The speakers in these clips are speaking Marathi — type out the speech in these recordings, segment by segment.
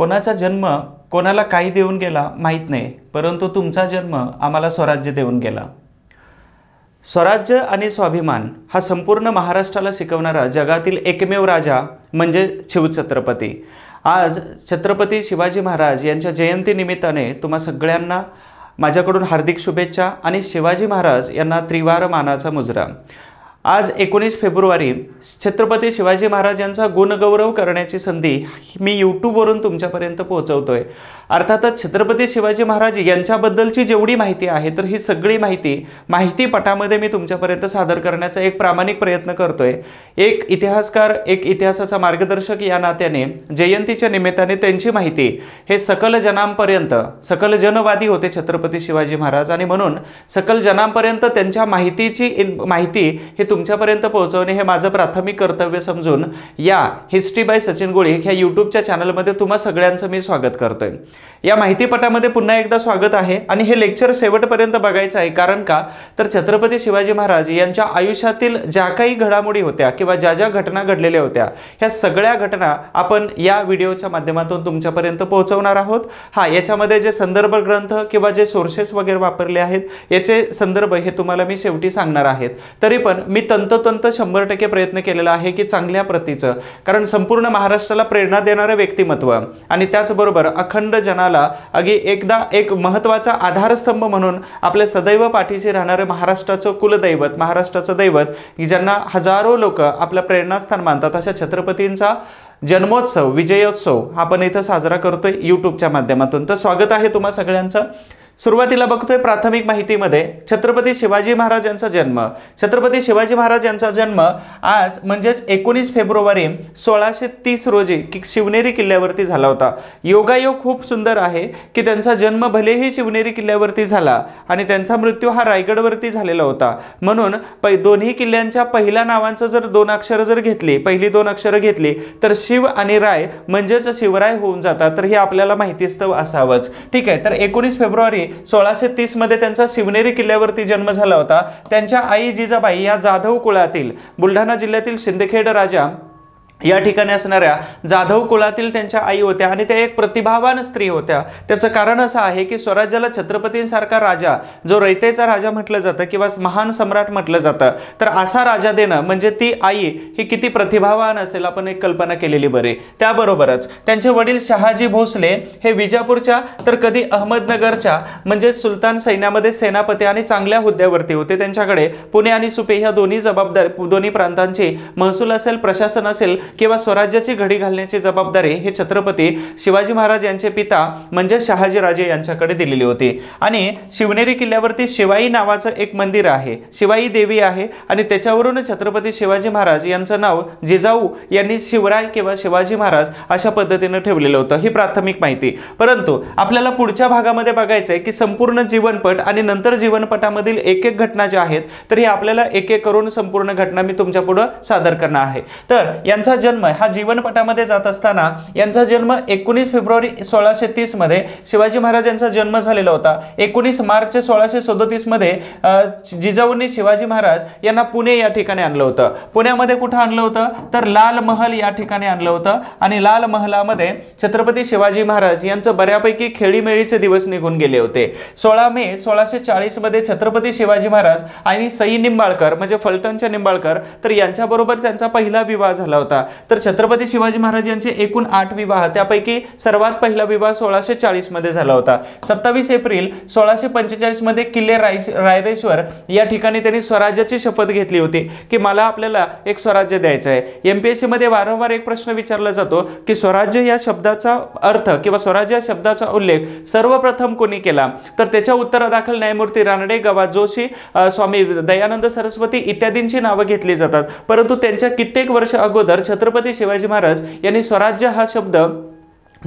कोणाचा जन्म कोणाला काही देऊन गेला माहीत नाही परंतु तुमचा जन्म आम्हाला स्वराज्य देऊन गेला. स्वराज्य आणि स्वाभिमान हा संपूर्ण महाराष्ट्राला शिकवणारा जगातील एकमेव राजा म्हणजे शिवछत्रपती. आज छत्रपती शिवाजी महाराज यांच्या जयंतीनिमित्ताने तुम्हा सगळ्यांना माझ्याकडून हार्दिक शुभेच्छा आणि शिवाजी महाराज यांना त्रिवार मानाचा मुजरा. आज एकोणीस फेब्रुवारी छत्रपती शिवाजी महाराज यांचा गुणगौरव करण्याची संधी मी यूट्यूबवरून तुमच्यापर्यंत पोहोचवतो आहे अर्थातच छत्रपती शिवाजी महाराज यांच्याबद्दलची जेवढी माहिती आहे तर ही सगळी माहिती माहितीपटामध्ये मी तुमच्यापर्यंत सादर करण्याचा एक प्रामाणिक प्रयत्न करतोय. एक इतिहासकार एक इतिहासाचा मार्गदर्शक या नात्याने जयंतीच्या निमित्ताने त्यांची माहिती हे सकल जनांपर्यंत सकल जनवादी होते छत्रपती शिवाजी महाराज आणि म्हणून सकल जनांपर्यंत त्यांच्या माहितीची इन- माहिती हे तुमच्यापर्यंत पोहोचवणे हे माझं प्राथमिक कर्तव्य समजून या हिस्ट्री बाय सचिन गोळी ह्या यूट्यूबच्या चॅनलमध्ये तुम्हा सगळ्यांचं मी स्वागत करतोय. या माहितीपटामध्ये पुन्हा एकदा स्वागत आहे आणि हे लेक्चर शेवटपर्यंत बघायचं आहे. कारण का? तर छत्रपती शिवाजी महाराज यांच्या आयुष्यातील ज्या काही घडामोडी होत्या किंवा ज्या ज्या घटना घडलेल्या होत्या ह्या सगळ्या घटना आपण या व्हिडिओच्या माध्यमातून तुमच्यापर्यंत पोहोचवणार आहोत. हा याच्यामध्ये जे संदर्भ ग्रंथ किंवा जे सोर्सेस वगैरे वापरले आहेत याचे संदर्भ हे तुम्हाला मी शेवटी सांगणार आहेत. तरी पण मी तंतोतंत शंभर टक्के प्रयत्न केलेला आहे की चांगल्या प्रतीचं. कारण संपूर्ण महाराष्ट्राला प्रेरणा देणारं व्यक्तिमत्व आणि त्याचबरोबर अखंड जनाला अगदी एकदा एक महत्त्वाचा आधारस्तंभ म्हणून आपल्या सदैव पाठीशी राहणारे महाराष्ट्राचं कुलदैवत महाराष्ट्राचं दैवत की ज्यांना हजारो लोक आपलं प्रेरणास्थान मानतात. अशा छत्रपतींचा जन्मोत्सव विजयोत्सव आपण इथं साजरा करतोय यूट्यूबच्या माध्यमातून. तर स्वागत आहे तुम्हा सगळ्यांचं. सुरुवातीला बघतोय प्राथमिक माहितीमध्ये छत्रपती शिवाजी महाराज यांचा जन्म. छत्रपती शिवाजी महाराज यांचा जन्म आज म्हणजेच एकोणीस फेब्रुवारी सोळाशे तीस रोजी कि शिवनेरी किल्ल्यावरती झाला होता. योगायोग खूप सुंदर आहे की त्यांचा जन्म भलेही शिवनेरी किल्ल्यावरती झाला आणि त्यांचा मृत्यू हा रायगडवरती झालेला होता. म्हणून पै दोन्ही किल्ल्यांच्या पहिल्या नावांचं जर दोन अक्षरं जर घेतली पहिली दोन अक्षरं घेतली तर शिव आणि राय म्हणजेच शिवराय होऊन जातात. तर हे आपल्याला माहितीस्तव असावंच. ठीक आहे तर एकोणीस फेब्रुवारी सोळाशे तीसमध्ये त्यांचा शिवनेरी किल्ल्यावरती जन्म झाला होता. त्यांच्या आई जिजाबाई या जाधव कुळातील बुलढाणा जिल्ह्यातील शिंदखेड राजा या ठिकाणी असणाऱ्या जाधव कुळातील त्यांच्या आई होत्या आणि त्या एक प्रतिभावान स्त्री होत्या. त्याचं कारण असं आहे की स्वराज्याला छत्रपतींसारखा राजा जो रयतेचा राजा म्हटलं जातं किंवा महान सम्राट म्हटलं जातं तर असा राजा देणं म्हणजे ती आई ही किती प्रतिभावान असेल आपण एक कल्पना केलेली बरी. त्याबरोबरच त्यांचे वडील शहाजी भोसले हे विजापूरच्या तर कधी अहमदनगरच्या म्हणजे सुलतान सैन्यामध्ये सेनापती आणि चांगल्या हुद्द्यावरती होते. त्यांच्याकडे पुणे आणि सुपे ह्या दोन्ही जबाबदारी दोन्ही प्रांतांची महसूल असेल प्रशासन असेल किंवा स्वराज्याची घडी घालण्याची जबाबदारी हे छत्रपती शिवाजी महाराज यांचे पिता म्हणजे शहाजीराजे यांच्याकडे दिलेली होती. आणि शिवनेरी किल्ल्यावरती शिवाई नावाचं एक मंदिर आहे. शिवाई देवी आहे. आणि त्याच्यावरून छत्रपती शिवाजी महाराज यांचं नाव जिजाऊ यांनी शिवराय किंवा शिवाजी महाराज अशा पद्धतीनं ठेवलेलं होतं. ही प्राथमिक माहिती. परंतु आपल्याला पुढच्या भागामध्ये बघायचं आहे की संपूर्ण जीवनपट आणि नंतर जीवनपटामधील एक एक घटना ज्या आहेत तर ही आपल्याला एक एक करून संपूर्ण घटना मी तुमच्या पुढं सादर करणार आहे. तर यांचा जन्म हा जीवनपटामध्ये जात असताना यांचा जन्म एकोणीस फेब्रुवारी सोळाशे तीसमध्ये शिवाजी महाराज यांचा जन्म झालेला होता. एकोणीस मार्च सोळाशे सदोतीसमध्ये जिजाऊंनी शिवाजी महाराज यांना पुणे या ठिकाणी आणलं होतं. पुण्यामध्ये कुठं आणलं होतं? तर लाल महल या ठिकाणी आणलं होतं आणि लाल महलामध्ये छत्रपती शिवाजी महाराज यांचं बऱ्यापैकी खेळीमेळीचे दिवस निघून गेले होते. सोळा मे सोळाशे चाळीसमध्ये छत्रपती शिवाजी महाराज आणि सई निंबाळकर म्हणजे फलटणच्या निंबाळकर तर यांच्याबरोबर त्यांचा पहिला विवाह झाला होता. तर छत्रपती शिवाजी महाराज यांचे एकूण आठ विवाह त्यापैकी सर्वात पहिला विवाह सोळाशे चाळीसमध्ये झाला होता. सत्तावीस एप्रिल सोळाशे पंचेचाळीसमध्ये किल्ले राय रायरेश्वर या ठिकाणी त्यांनी स्वराज्याची शपथ घेतली होती की मला आपल्याला एक स्वराज्य द्यायचं आहे एमपीएससी मध्ये वारंवार एक प्रश्न विचारला जातो की स्वराज्य या शब्दाचा अर्थ किंवा स्वराज्य या शब्दाचा उल्लेख सर्वप्रथम कोणी केला? तर त्याच्या उत्तरादाखल न्यायमूर्ती रानडे गवा जोशी स्वामी दयानंद सरस्वती इत्यादींची नावं घेतली जातात. परंतु त्यांच्या कित्येक वर्ष अगोदर छत्रपती शिवाजी महाराज यांनी स्वराज्य हा शब्द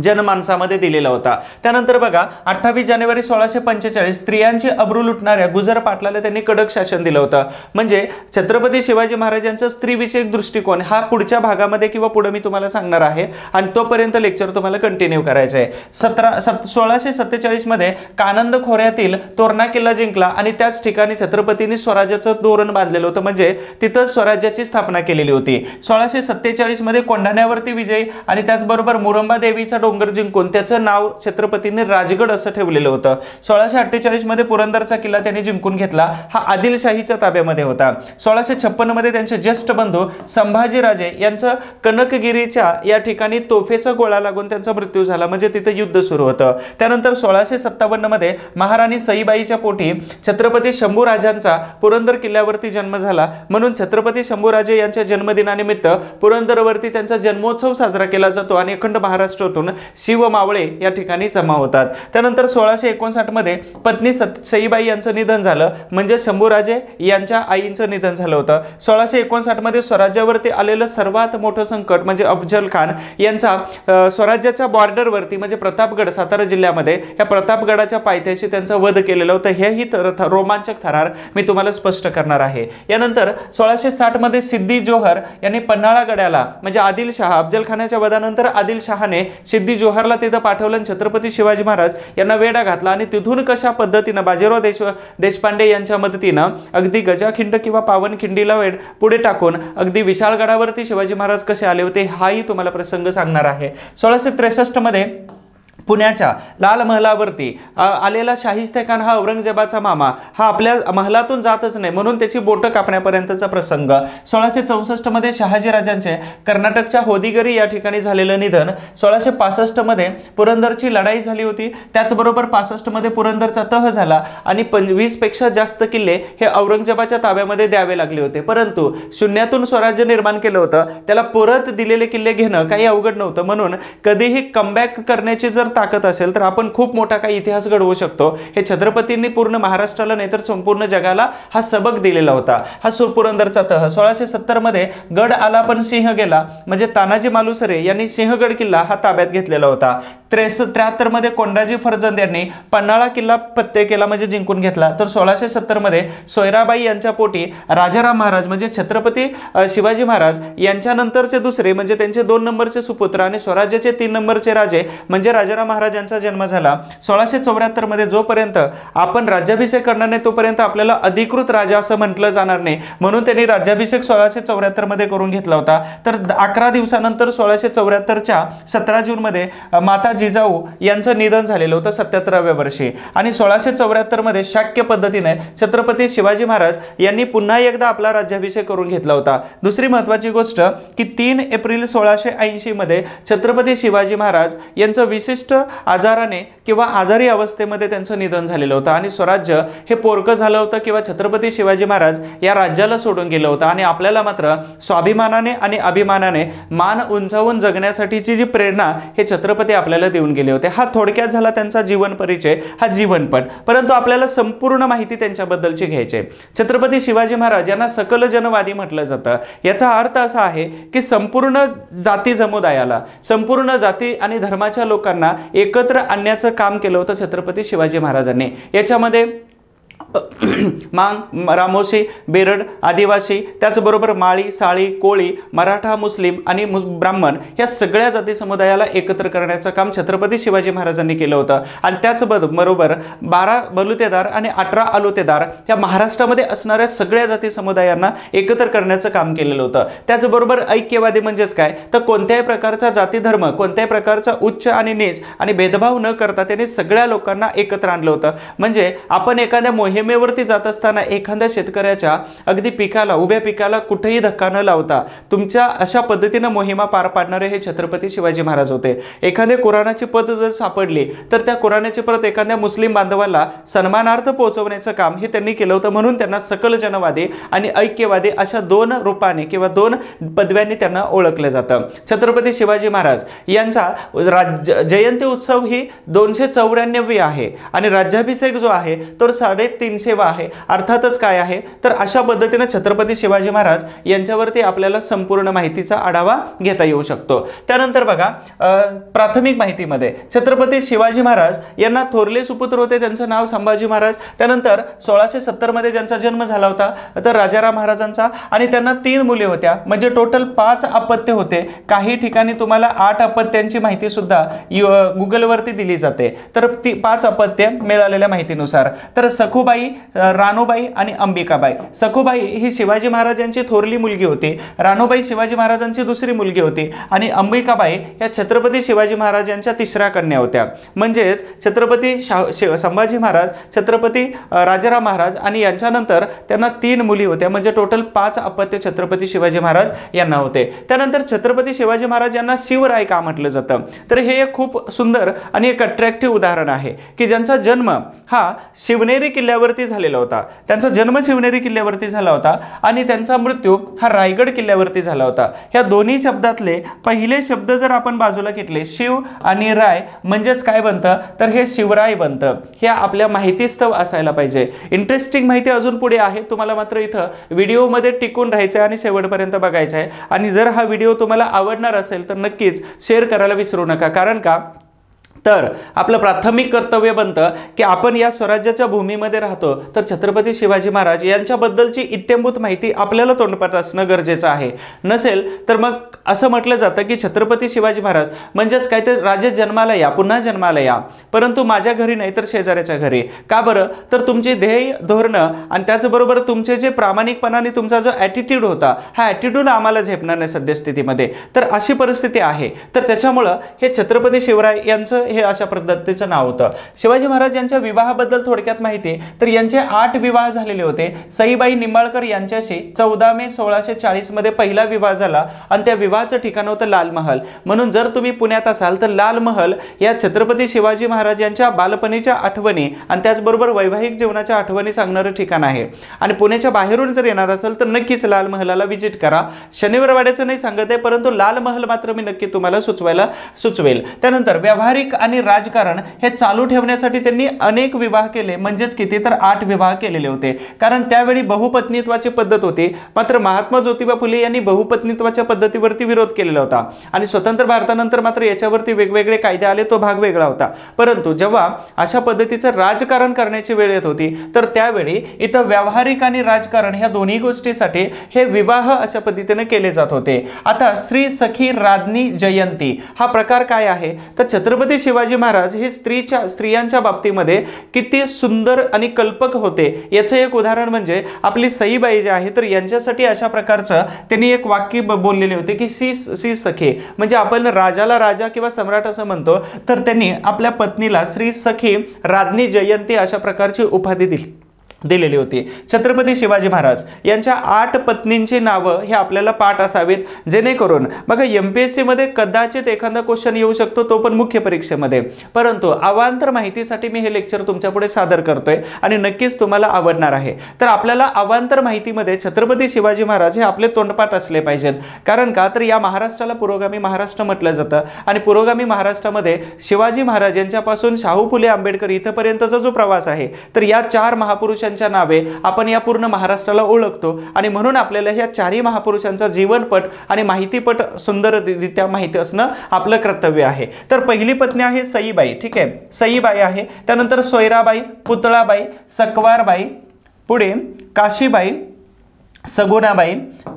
जनमानसामध्ये दिलेला होता. त्यानंतर बघा अठ्ठावीस जानेवारी सोळाशे पंचेचाळीस स्त्रियांची अब्रू लुटणाऱ्या गुजर पाटलाला त्यांनी कडक शासन दिलं होतं. म्हणजे छत्रपती शिवाजी महाराजांचा स्त्रीविषयक दृष्टिकोन हा पुढच्या भागामध्ये किंवा पुढे मी तुम्हाला सांगणार आहे आणि तोपर्यंत लेक्चर तुम्हाला कंटिन्यू करायचं आहे. सतरा सत सोळाशे सत्तेचाळीसमध्ये कानंद खोऱ्यातील तोरणा किल्ला जिंकला आणि त्याच ठिकाणी छत्रपतींनी स्वराज्याचं धोरण बांधलेलं होतं. म्हणजे तिथं स्वराज्याची स्थापना केलेली होती. सोळाशे सत्तेचाळीसमध्ये कोंढाण्यावरती विजय आणि त्याचबरोबर मुरंबा देवीचा डोंगर जिंकून त्याचं नाव छत्रपतींनी राजगड असं ठेवलेलं होतं. सोळाशे अठ्ठेचाळीसमध्ये पुरंदरचा किल्ला त्यांनी जिंकून घेतला. हा आदिलशाहीच्या ताब्यामध्ये होता. सोळाशे छप्पनमध्ये त्यांचे ज्येष्ठ बंधू संभाजीराजे यांचं कनकगिरीच्या या ठिकाणी तोफेचा गोळा लागून त्यांचा मृत्यू झाला. म्हणजे तिथे युद्ध सुरू होतं. त्यानंतर सोळाशे सत्तावन्नमध्ये महाराणी सईबाईच्या पोटी छत्रपती शंभूराजांचा पुरंदर किल्ल्यावरती जन्म झाला. म्हणून छत्रपती शंभूराजे यांच्या जन्मदिनानिमित्त पुरंदरवरती त्यांचा जन्मोत्सव साजरा केला जातो आणि अखंड महाराष्ट्रातून शिव मावळे या ठिकाणी जमा होतात. त्यानंतर सोळाशे एकोणसाठमध्ये पत्नी सत सईबाई यांचं निधन झालं. म्हणजे शंभूराजे यांच्या आईंचं निधन झालं होतं. सोळाशे एकोणसाठमध्ये स्वराज्यावरती आलेलं सर्वात मोठं संकट म्हणजे अफजल खान यांचा स्वराज्याच्या बॉर्डरवरती म्हणजे प्रतापगड सातारा जिल्ह्यामध्ये या प्रतापगडाच्या पायथ्याशी त्यांचा वध केलेलं होतं. हेही तर रोमांचक थरार मी तुम्हाला स्पष्ट करणार आहे. यानंतर सोळाशे साठमध्ये सिद्धी जोहर यांनी पन्हाळा गडाला म्हणजे आदिलशहा अफजल खानाच्या वधानंतर आदिलशहाने सिद्धी सिद्धी जोहरला तिथं पाठवलं आणि छत्रपती शिवाजी महाराज यांना वेढा घातला. आणि तिथून कशा पद्धतीनं बाजीराव देश देशपांडे यांच्या मदतीनं अगदी गजाखिंड किंवा पावनखिंडीला वेळ पुढे टाकून अगदी विशाळगडावरती शिवाजी महाराज कसे आले होते हाही तुम्हाला प्रसंग सांगणार आहे. सोळाशे त्रेसष्टमध्ये पुण्याच्या लाल महलावरती आलेला शाहिस्ते खान हा औरंगजेबाचा मामा. हा आपल्या महलातून जातच नाही म्हणून त्याची बोटं कापण्यापर्यंतचा प्रसंग. सोळाशे चौसष्टमध्ये शहाजीराजांचे शहाजी राजांचे कर्नाटकच्या होदिगरी या ठिकाणी झालेलं निधन. सोळाशे पासष्टमध्ये पुरंदरची लढाई झाली होती. त्याचबरोबर पासष्टमध्ये पुरंदरचा तह झाला आणि पंचवीसपेक्षा जास्त किल्ले हे औरंगजेबाच्या ताब्यामध्ये द्यावे लागले होते. परंतु शून्यातून स्वराज्य निर्माण केलं होतं. त्याला परत दिलेले किल्ले घेणं काही अवघड नव्हतं. म्हणून कधीही कमबॅक करण्याची जर ताकद असेल तर आपण खूप मोठा काही इतिहास घडवू शकतो. हे छत्रपतींनी पूर्ण महाराष्ट्राला नाही तर संपूर्ण जगाला हा सबक दिलेला होता. हा सुपुरंदरचा तह. सोळाशे सत्तरमध्ये गड आला पण सिंह गेला. म्हणजे तानाजी मालुसरे यांनी सिंहगड किल्ला हा ताब्यात घेतलेला होता. त्रेस त्र्याहत्तरमध्ये कोंडाजी फर्जंद यांनी पन्हाळा किल्ला पत्ते केला म्हणजे जिंकून घेतला. तर सोळाशे सत्तरमध्ये सोयराबाई यांच्या पोटी राजाराम महाराज म्हणजे छत्रपती शिवाजी महाराज यांच्यानंतरचे दुसरे म्हणजे त्यांचे दोन नंबरचे सुपुत्र आणि स्वराज्याचे तीन नंबरचे राजे म्हणजे राजाराम तुकाराम महाराजांचा जन्म झाला. सोळाशे चौऱ्याहत्तरमध्ये जोपर्यंत आपण राज्याभिषेक करणार नाही तोपर्यंत आपल्याला अधिकृत राजा असं म्हटलं जाणार नाही. म्हणून त्यांनी राज्याभिषेक सोळाशे चौऱ्याहत्तरमध्ये करून घेतला होता. तर अकरा दिवसानंतर सोळाशे चौऱ्याहत्तरच्या सतरा जून मध्ये माता जिजाऊ यांचं निधन झालेलं होतं सत्याहत्तराव्या वर्षी. आणि सोळाशे चौऱ्याहत्तरमध्ये शाक्य पद्धतीने छत्रपती शिवाजी महाराज यांनी पुन्हा एकदा आपला राज्याभिषेक करून घेतला होता. दुसरी महत्वाची गोष्ट की तीन एप्रिल सोळाशे ऐंशीमध्ये छत्रपती शिवाजी महाराज यांचं विशिष्ट आजाराने किंवा आजारी अवस्थेमध्ये त्यांचं निधन झालेलं होतं. आणि स्वराज्य हे पोरकं झालं होतं किंवा छत्रपती शिवाजी महाराज या राज्याला सोडून गेलं होतं. आणि आपल्याला मात्र स्वाभिमानाने आणि अभिमानाने मान उंचावून जगण्यासाठीची जी प्रेरणा हे छत्रपती आपल्याला देऊन गेले होते. हा थोडक्यात झाला त्यांचा जीवन परिचय हा जीवनपट परंतु आपल्याला संपूर्ण माहिती त्यांच्याबद्दलची घ्यायची छत्रपती शिवाजी महाराज यांना सकल जनवादी म्हटलं जातं. याचा अर्थ असा आहे की संपूर्ण जाती समुदायाला संपूर्ण जाती आणि धर्माच्या लोकांना एकत्र आणण्याचं काम केलं होतं छत्रपती शिवाजी महाराजांनी. याच्यामध्ये मांग रामोशी बेरड आदिवासी त्याचबरोबर माळी साळी कोळी मराठा मुस्लिम आणि मुस ब्राह्मण या सगळ्या जाती समुदायाला एकत्र करण्याचं काम छत्रपती शिवाजी महाराजांनी केलं होतं. आणि त्याचबरोबर बरोबर बारा बलुतेदार आणि अठरा आलुतेदार या महाराष्ट्रामध्ये असणाऱ्या सगळ्या जाती समुदायांना एकत्र करण्याचं काम केलेलं होतं. त्याचबरोबर ऐक्यवादी म्हणजेच काय? तर कोणत्याही प्रकारचा जाती धर्म कोणत्याही प्रकारचा उच्च आणि नीच आणि भेदभाव न करता त्यांनी सगळ्या लोकांना एकत्र आणलं होतं. म्हणजे आपण एखाद्या मोहिम सीमेवरती जात असताना एखाद्या शेतकऱ्याच्या अगदी पिकाला उभ्या पिकाला कुठेही धक्का न लावता तुमच्या अशा पद्धतीनं मोहिमा पार पाडणारे हे छत्रपती शिवाजी महाराज होते. एखादे कुराणाची पद जर सापडली तर त्या कुराणाची प्रत एखाद्या मुस्लिम बांधवाला सन्मानार्थ पोहोचवण्याचं काम हे त्यांनी केलं होतं. म्हणून त्यांना सकल जनवादी आणि ऐक्यवादी अशा दोन रूपाने किंवा दोन पदव्यांनी त्यांना ओळखलं जातं. छत्रपती शिवाजी महाराज यांचा राज्य जयंती उत्सव ही दोनशे चौऱ्याण्णवी आहे आणि राज्याभिषेक जो आहे तो सेवा आहे. अर्थातच काय आहे? तर अशा पद्धतीने छत्रपती शिवाजी महाराज यांच्यावरती आपल्याला संपूर्ण माहितीचा आढावा घेता येऊ शकतो. त्यानंतर बघा प्राथमिक माहितीमध्ये छत्रपती शिवाजी महाराज यांना थोरले सुपुत्र होते त्यांचं नाव संभाजी महाराज. त्यानंतर सोळाशे सत्तरमध्ये ज्यांचा जन्म झाला होता तर राजाराम महाराजांचा. आणि त्यांना तीन मुले होत्या म्हणजे टोटल पाच अपत्य होते. काही ठिकाणी तुम्हाला आठ अपत्यांची माहिती सुद्धा यु- गुगलवरती दिली जाते. तर ती पाच अपत्य मिळालेल्या माहितीनुसार. तर सखुबाई सखुबाई रानोबाई आणि अंबिकाबाई. सखुबाई ही शिवाजी महाराजांची थोरली मुलगी होती. रानोबाई शिवाजी महाराजांची दुसरी मुलगी होती. आणि अंबिकाबाई या छत्रपती शिवाजी महाराजांच्या तिसऱ्या कन्या होत्या. म्हणजेच छत्रपती शा संभाजी महाराज छत्रपती राजाराम महाराज आणि यांच्यानंतर त्यांना तीन मुली होत्या. म्हणजे टोटल पाच अपत्य छत्रपती शिवाजी महाराज यांना होते. त्यानंतर छत्रपती शिवाजी महाराज यांना शिवराय का म्हटलं जातं? तर हे एक खूप सुंदर आणि एक अट्रॅक्टिव्ह उदाहरण आहे की ज्यांचा जन्म हा शिवनेरी किल्ल्यावर किल्ल्यावरती झालेला होता. त्यांचा जन्म शिवनेरी किल्ल्यावरती झाला होता आणि त्यांचा मृत्यू हा रायगड किल्ल्यावरती झाला होता. या दोन्ही शब्दातले पहिले शब्द जर आपण बाजूला घेतले शिव आणि राय म्हणजेच काय बनतं? तर हे शिवराय बनतं. हे आपल्या माहितीस्तव असायला पाहिजे. इंटरेस्टिंग माहिती अजून पुढे आहे. तुम्हाला मात्र इथं व्हिडिओमध्ये टिकून राहायचं आहे आणि शेवटपर्यंत बघायचं आहे आणि जर हा व्हिडिओ तुम्हाला आवडणार असेल तर नक्कीच शेअर करायला विसरू नका. कारण का? तर आपलं प्राथमिक कर्तव्य बनतं की आपण या स्वराज्याच्या भूमीमध्ये राहतो. तर छत्रपती शिवाजी महाराज यांच्याबद्दलची इत्यंभूत माहिती आपल्याला तोंडपाठ असणं गरजेचं आहे. नसेल तर मग असं म्हटलं जातं की छत्रपती शिवाजी महाराज म्हणजेच काय तर राजे जन्माला या पुन्हा जन्माला या. परंतु माझ्या घरी नाही तर शेजाऱ्याच्या घरी. का बरं? तर तुमची ध्येय धोरणं आणि त्याचबरोबर तुमचे जे प्रामाणिकपणाने तुमचा जो ॲटिट्यूड होता हा ॲटिट्यूड आम्हाला झेपणार नाही सद्यस्थितीमध्ये. तर अशी परिस्थिती आहे. तर त्याच्यामुळं हे छत्रपती शिवराय यांचं हे अशा पद्धतीचं नाव होतं. शिवाजी महाराज यांच्या विवाहाबद्दल थोडक्यात माहिती तर यांचे आठ विवाह झालेले होते. सईबाई निंबाळकर यांच्याशी चौदा मे सोळाशे चाळीसमध्ये पहिला विवाह झाला आणि त्या विवाहाचं ठिकाण होतं लाल महल. म्हणून जर तुम्ही पुण्यात असाल तर लाल महल या छत्रपती शिवाजी महाराज यांच्या बालपणीच्या आठवणी आणि त्याचबरोबर वैवाहिक जीवनाच्या आठवणी सांगणारं ठिकाण आहे. आणि पुण्याच्या बाहेरून जर येणार असेल तर नक्कीच लाल महलाला व्हिजिट करा. शनिवारवाड्याचं नाही सांगत आहे परंतु लाल महल मात्र मी नक्की तुम्हाला सुचवायला सुचवेल. त्यानंतर व्यावहारिक आणि राजकारण हे चालू ठेवण्यासाठी त्यांनी अनेक विवाह केले. म्हणजेच किती तर आठ विवाह केलेले होते. कारण त्यावेळी बहुपत्नीत्वाची पद्धत होती. मात्र महात्मा ज्योतिबा फुले यांनी बहुपत्नीत्वाच्या पद्धतीवरती विरोध केलेला होता. आणि स्वतंत्र भारतानंतर मात्र याच्यावरती वेगवेगळे कायदे आले तो भाग वेगळा होता. परंतु जेव्हा अशा पद्धतीचं राजकारण करण्याची वेळ येत होती तर त्यावेळी इथं व्यावहारिक आणि राजकारण ह्या दोन्ही गोष्टीसाठी हे विवाह अशा पद्धतीने केले जात होते. आता श्री सखी राजनी जयंती हा प्रकार काय आहे? तर छत्रपती शिव शिवाजी महाराज हे स्त्रीच्या स्त्रियांच्या बाबतीमध्ये किती सुंदर आणि कल्पक होते. याचं एक उदाहरण म्हणजे आपली सईबाई जे आहे तर यांच्यासाठी अशा प्रकारचं त्यांनी एक वाक्य बोललेले होते की सी श्री सखे म्हणजे आपण राजाला राजा किंवा सम्राट असं म्हणतो तर त्यांनी आपल्या पत्नीला श्री सखी राज्ञी जयंती अशा प्रकारची उपाधी दिली. दिलेली होती. छत्रपती शिवाजी महाराज यांच्या आठ पत्नींची नावं हे आपल्याला पाठ असावीत जेणेकरून बघा एम पी एस सीमध्ये कदाचित एखादा क्वेश्चन येऊ शकतो तो पण मुख्य परीक्षेमध्ये. परंतु अवांतर माहितीसाठी मी हे लेक्चर तुमच्यापुढे सादर करतोय आणि नक्कीच तुम्हाला आवडणार आहे. तर आपल्याला अवांतर माहितीमध्ये छत्रपती शिवाजी महाराज हे आपले तोंडपाठ असले पाहिजेत. कारण का? तर या महाराष्ट्राला पुरोगामी महाराष्ट्र म्हटलं जातं आणि पुरोगामी महाराष्ट्रामध्ये शिवाजी महाराज यांच्यापासून शाहू फुले आंबेडकर इथंपर्यंतचा जो प्रवास आहे तर या चार महापुरुषांच्या नावे आपण या पूर्ण महाराष्ट्राला ओळखतो. आणि म्हणून आपल्याला ह्या चारही महापुरुषांचा जीवनपट आणि माहितीपट सुंदररित्या माहिती असणं आपलं कर्तव्य आहे. तर पहिली पत्नी आहे सईबाई ठीक आहे? सईबाई आहे. त्यानंतर सोयराबाई पुतळाबाई सकवारबाई पुढे काशीबाई सगुणाबाई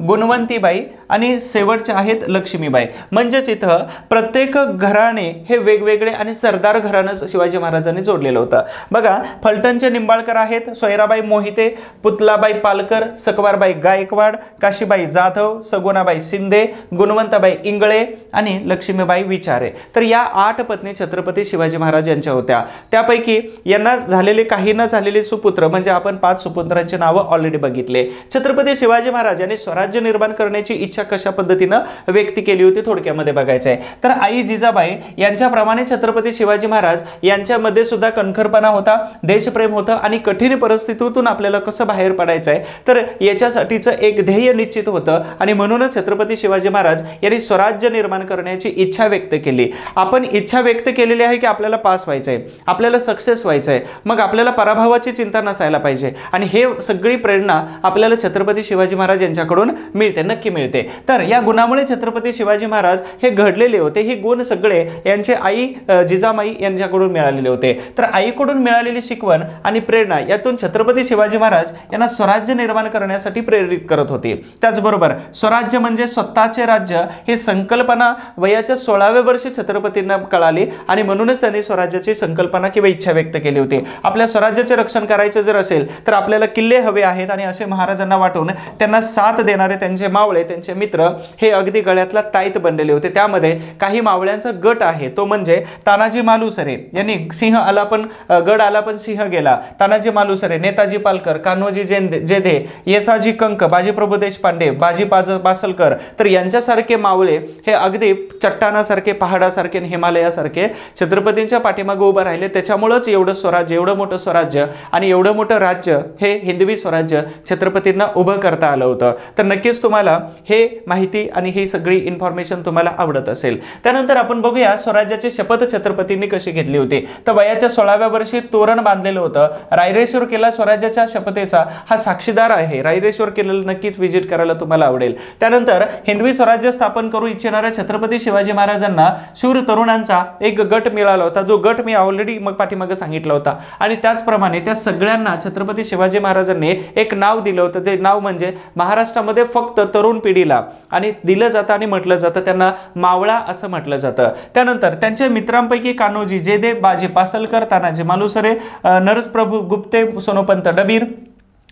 गुणवंतीबाई आणि शेवटचे आहेत लक्ष्मीबाई. म्हणजेच इथं प्रत्येक घराणे हे वेगवेगळे आणि सरदार घराणं शिवाजी महाराजांनी जोडलेलं होतं. बघा फलटणचे निंबाळकर आहेत सोयराबाई मोहिते पुतलाबाई पालकर सकवारबाई गायकवाड काशीबाई जाधव सगुणाबाई शिंदे गुणवंताबाई इंगळे आणि लक्ष्मीबाई विचारे. तर या आठ पत्नी छत्रपती शिवाजी महाराज यांच्या होत्या. त्यापैकी यांना झालेले काही न झालेले सुपुत्र म्हणजे आपण पाच सुपुत्रांची नावं ऑलरेडी बघितले. छत्रपती शिवाजी महाराज यांनी स्वराज्य निर्माण करण्याची इच्छा कशा पद्धतीनं व्यक्त केली होती थोडक्यामध्ये बघायचं आहे. तर आई जिजाबाई यांच्याप्रमाणे छत्रपती शिवाजी महाराज यांच्यामध्ये सुद्धा कणखरपणा होता देशप्रेम होतं आणि कठीण परिस्थितीतून आपल्याला कसं बाहेर पडायचं आहे तर याच्यासाठीचं एक ध्येय निश्चित होतं आणि म्हणूनच छत्रपती शिवाजी महाराज यांनी स्वराज्य निर्माण करण्याची इच्छा व्यक्त केली. आपण इच्छा व्यक्त केलेली आहे की आपल्याला पास व्हायचं आहे आपल्याला सक्सेस व्हायचं आहे मग आपल्याला पराभवाची चिंता नसायला पाहिजे आणि हे सगळी प्रेरणा आपल्याला छत्रपती शिवाजी महाराज यांच्याकडून मिळते नक्की मिळते. तर या गुणामुळे छत्रपती शिवाजी महाराज हे घडलेले होते. हे गुण सगळे यांचे आई जिजामाई यांच्याकडून मिळालेले होते. तर आईकडून मिळालेली शिकवण आणि प्रेरणा यातून छत्रपती शिवाजी महाराज यांना स्वराज्य निर्माण करण्यासाठी प्रेरित करत होते. त्याचबरोबर स्वराज्य म्हणजे स्वतःचे राज्य ही संकल्पना वयाच्या सोळाव्या वर्षी छत्रपतींना कळाली आणि म्हणूनच त्यांनी स्वराज्याची संकल्पना किंवा इच्छा व्यक्त केली होती. आपल्या स्वराज्याचे रक्षण करायचं जर असेल तर आपल्याला किल्ले हवे आहेत आणि असे महाराजांना वाटून त्यांना साथ देणारे त्यांचे मावळे त्यांचे मित्र हे अगदी गळ्यातला ताईत बनलेले होते. त्यामध्ये काही मावळ्यांचा गट आहे. तो म्हणजे तानाजी मालुसरे. यांनी सिंह आला पण गड आला पण सिंह गेला. तानाजी मालुसरे नेताजी पालकर कान्होजी जेंदे जेधे येसाजी कंक बाजीप्रभू देशपांडे बाजी पाज पासलकर तर यांच्यासारखे मावळे हे अगदी चट्टानासारखे पहाडासारखे हिमालयासारखे छत्रपतींच्या पाठीमागे उभं राहिले. त्याच्यामुळंच एवढं स्वराज्य एवढं मोठं स्वराज्य आणि एवढं मोठं राज्य हे हिंदवी स्वराज्य छत्रपतींना उभं करता आलं होतं. तर नक्कीच तुम्हाला हे माहिती आणि ही सगळी इन्फॉर्मेशन तुम्हाला आवडत असेल. त्यानंतर आपण बघूया स्वराज्याची शपथ छत्रपतींनी कशी घेतली होती. तर वयाच्या सोळाव्या वर्षी तोरण बांधलेलं होतं. रायरेश्वर किल्ला स्वराज्याच्या शपथेचा हा साक्षीदार आहे. रायरेश्वर किल्ल्याला नक्कीच व्हिजिट करायला तुम्हाला आवडेल. त्यानंतर हिंदवी स्वराज्य स्थापन करू इच्छिणाऱ्या छत्रपती शिवाजी महाराजांना शूर तरुणांचा एक गट मिळाला होता. जो गट मी ऑलरेडी मग पाठीमागे सांगितला होता. आणि त्याचप्रमाणे त्या सगळ्यांना छत्रपती शिवाजी महाराजांनी एक नाव दिलं होतं. ते नाव म्हणजे म्हणजे महाराष्ट्रामध्ये फक्त तरुण पिढीला आणि दिलं जातं आणि म्हटलं जातं त्यांना मावळा असं म्हटलं जातं. त्यानंतर त्यांच्या मित्रांपैकी कान्होजी जेदे बाजी पासलकर तानाजी मालुसरे नरसप्रभू गुप्ते सोनोपंत डबीर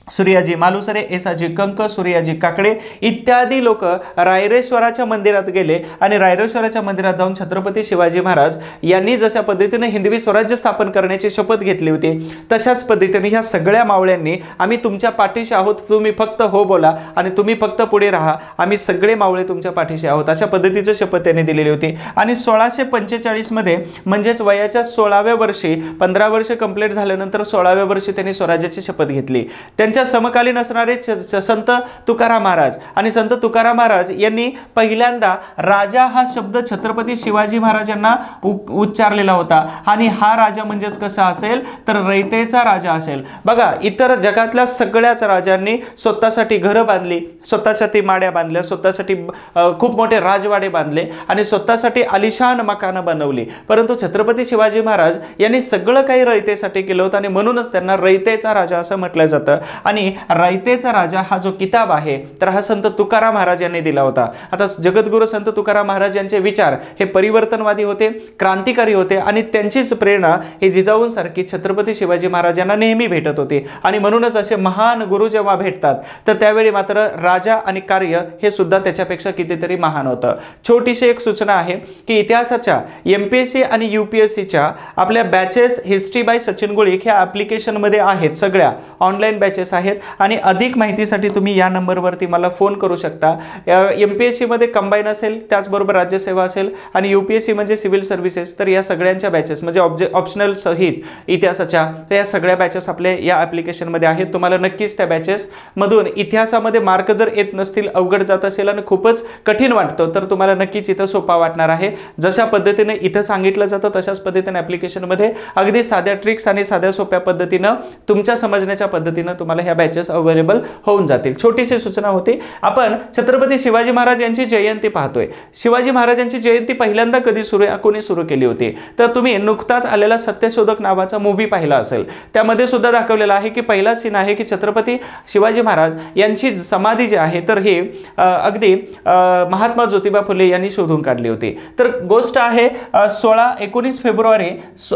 सूर्याजी मालुसरे एसाजी कंक सूर्याजी काकडे इत्यादी लोक रायरेश्वराच्या मंदिरात गेले आणि रायरेश्वराच्या मंदिरात जाऊन छत्रपती शिवाजी महाराज यांनी जशा पद्धतीने हिंदवी स्वराज्य स्थापन करण्याची शपथ घेतली होती तशाच पद्धतीने ह्या सगळ्या मावळ्यांनी आम्ही तुमच्या पाठीशी आहोत तुम्ही फक्त हो बोला आणि तुम्ही फक्त पुढे राहा आम्ही सगळे मावळे तुमच्या पाठीशी आहोत अशा पद्धतीचं शपथ त्यांनी दिलेली होती. आणि सोळाशे पंचेचाळीसमध्ये म्हणजेच वयाच्या सोळाव्या वर्षी पंधरा वर्ष कंप्लीट झाल्यानंतर सोळाव्या वर्षी त्यांनी स्वराज्याची शपथ घेतली. त्यांच्या समकालीन असणारे संत तुकाराम महाराज. आणि संत तुकाराम महाराज यांनी पहिल्यांदा राजा हा शब्द छत्रपती शिवाजी महाराज यांना उच्चारलेला होता. आणि हा राजा म्हणजेच कसा असेल? तर रयतेचा राजा असेल. बघा इतर जगातल्या सगळ्याच राजांनी स्वतःसाठी घरं बांधली. स्वतःसाठी माड्या बांधल्या. स्वतःसाठी खूप मोठे राजवाडे बांधले. आणि स्वतःसाठी आलिशान मकानं बनवली. परंतु छत्रपती शिवाजी महाराज यांनी सगळं काही रयतेसाठी केलं होतं. आणि म्हणूनच त्यांना रयतेचा राजा असं म्हटलं जातं. आणि रयतेचा राजा हा जो किताब आहे तर हा संत तुकाराम महाराज यांनी दिला होता. आता जगद्गुरू संत तुकाराम महाराज यांचे विचार हे परिवर्तनवादी होते क्रांतिकारी होते आणि त्यांचीच प्रेरणा ही जिजाऊंसारखी छत्रपती शिवाजी महाराजांना नेहमी भेटत होती. आणि म्हणूनच असे महान गुरु जेव्हा भेटतात तर त्यावेळी मात्र राजा आणि कार्य हे सुद्धा त्याच्यापेक्षा कितीतरी महान होतं. छोटीशी एक सूचना आहे की इतिहासाच्या एम पी एस सी आणि यू पी एस सीच्या आपल्या batches history by Sachin Gulik ह्या ॲप्लिकेशनमध्ये आहेत सगळ्या. ऑनलाईन बॅचेस आहेत आणि अधिक माहितीसाठी तुम्ही या नंबरवरती मला फोन करू शकता. एम पी एस सीमध्ये कंबाईन असेल त्याचबरोबर राज्यसेवा असेल आणि यू पी एस सी म्हणजे सिव्हिल सर्व्हिसेस तर या सगळ्यांच्या बॅचेस म्हणजे ऑब्जे ऑप्शनल सहित इतिहासाच्या तर या सगळ्या बॅचेस आपल्या या ॲप्लिकेशनमध्ये आहेत. तुम्हाला नक्कीच त्या बॅचेसमधून इतिहासामध्ये मार्क जर येत नसतील अवघड जात असेल आणि खूपच कठीण वाटतं तर तुम्हाला नक्कीच इथं सोपा वाटणार आहे. जशा पद्धतीने इथं सांगितलं जातं तशाच पद्धतीने ॲप्लिकेशनमध्ये अगदी साध्या ट्रिक्स आणि साध्या सोप्या पद्धतीनं तुमच्या समजण्याच्या पद्धतीनं तुम्हाला ह्या बॅचेस अवेलेबल होऊन जातील. छोटीशी सूचना होती. आपण छत्रपती शिवाजी महाराज यांची जयंती पाहतोय. शिवाजी महाराजांची जयंती पहिल्यांदा कधी सुरू कोणी सुरू केली होती? तर तुम्ही नुकताच आलेला सत्यशोधक नावाचा मूव्ही पाहिला असेल. त्यामध्ये सुद्धा दाखवलेला आहे की पहिला सीन आहे की छत्रपती शिवाजी महाराज यांची समाधी जी आहे तर ही अगदी महात्मा ज्योतिबा फुले यांनी शोधून काढली होती. तर गोष्ट आहे सोळा एकोणीस फेब्रुवारी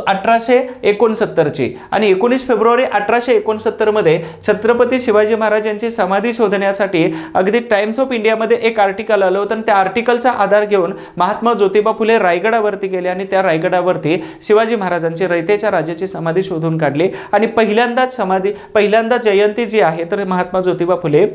अठराशे एकोणसत्तरची. आणि एकोणीस फेब्रुवारी अठराशे एकोणसत्तरमध्ये छत्र छत्रपती शिवाजी महाराज यांची समाधी शोधण्यासाठी अगदी टाइम्स ऑफ इंडियामध्ये एक आर्टिकल आलं होतं. आणि त्या आर्टिकलचा आधार घेऊन महात्मा ज्योतिबा फुले रायगडावरती गेले आणि त्या रायगडावरती शिवाजी महाराजांची रयतेच्या राजाची समाधी शोधून काढली. आणि पहिल्यांदाच समाधी पहिल्यांदा जयंती जी आहे तर महात्मा ज्योतिबा फुले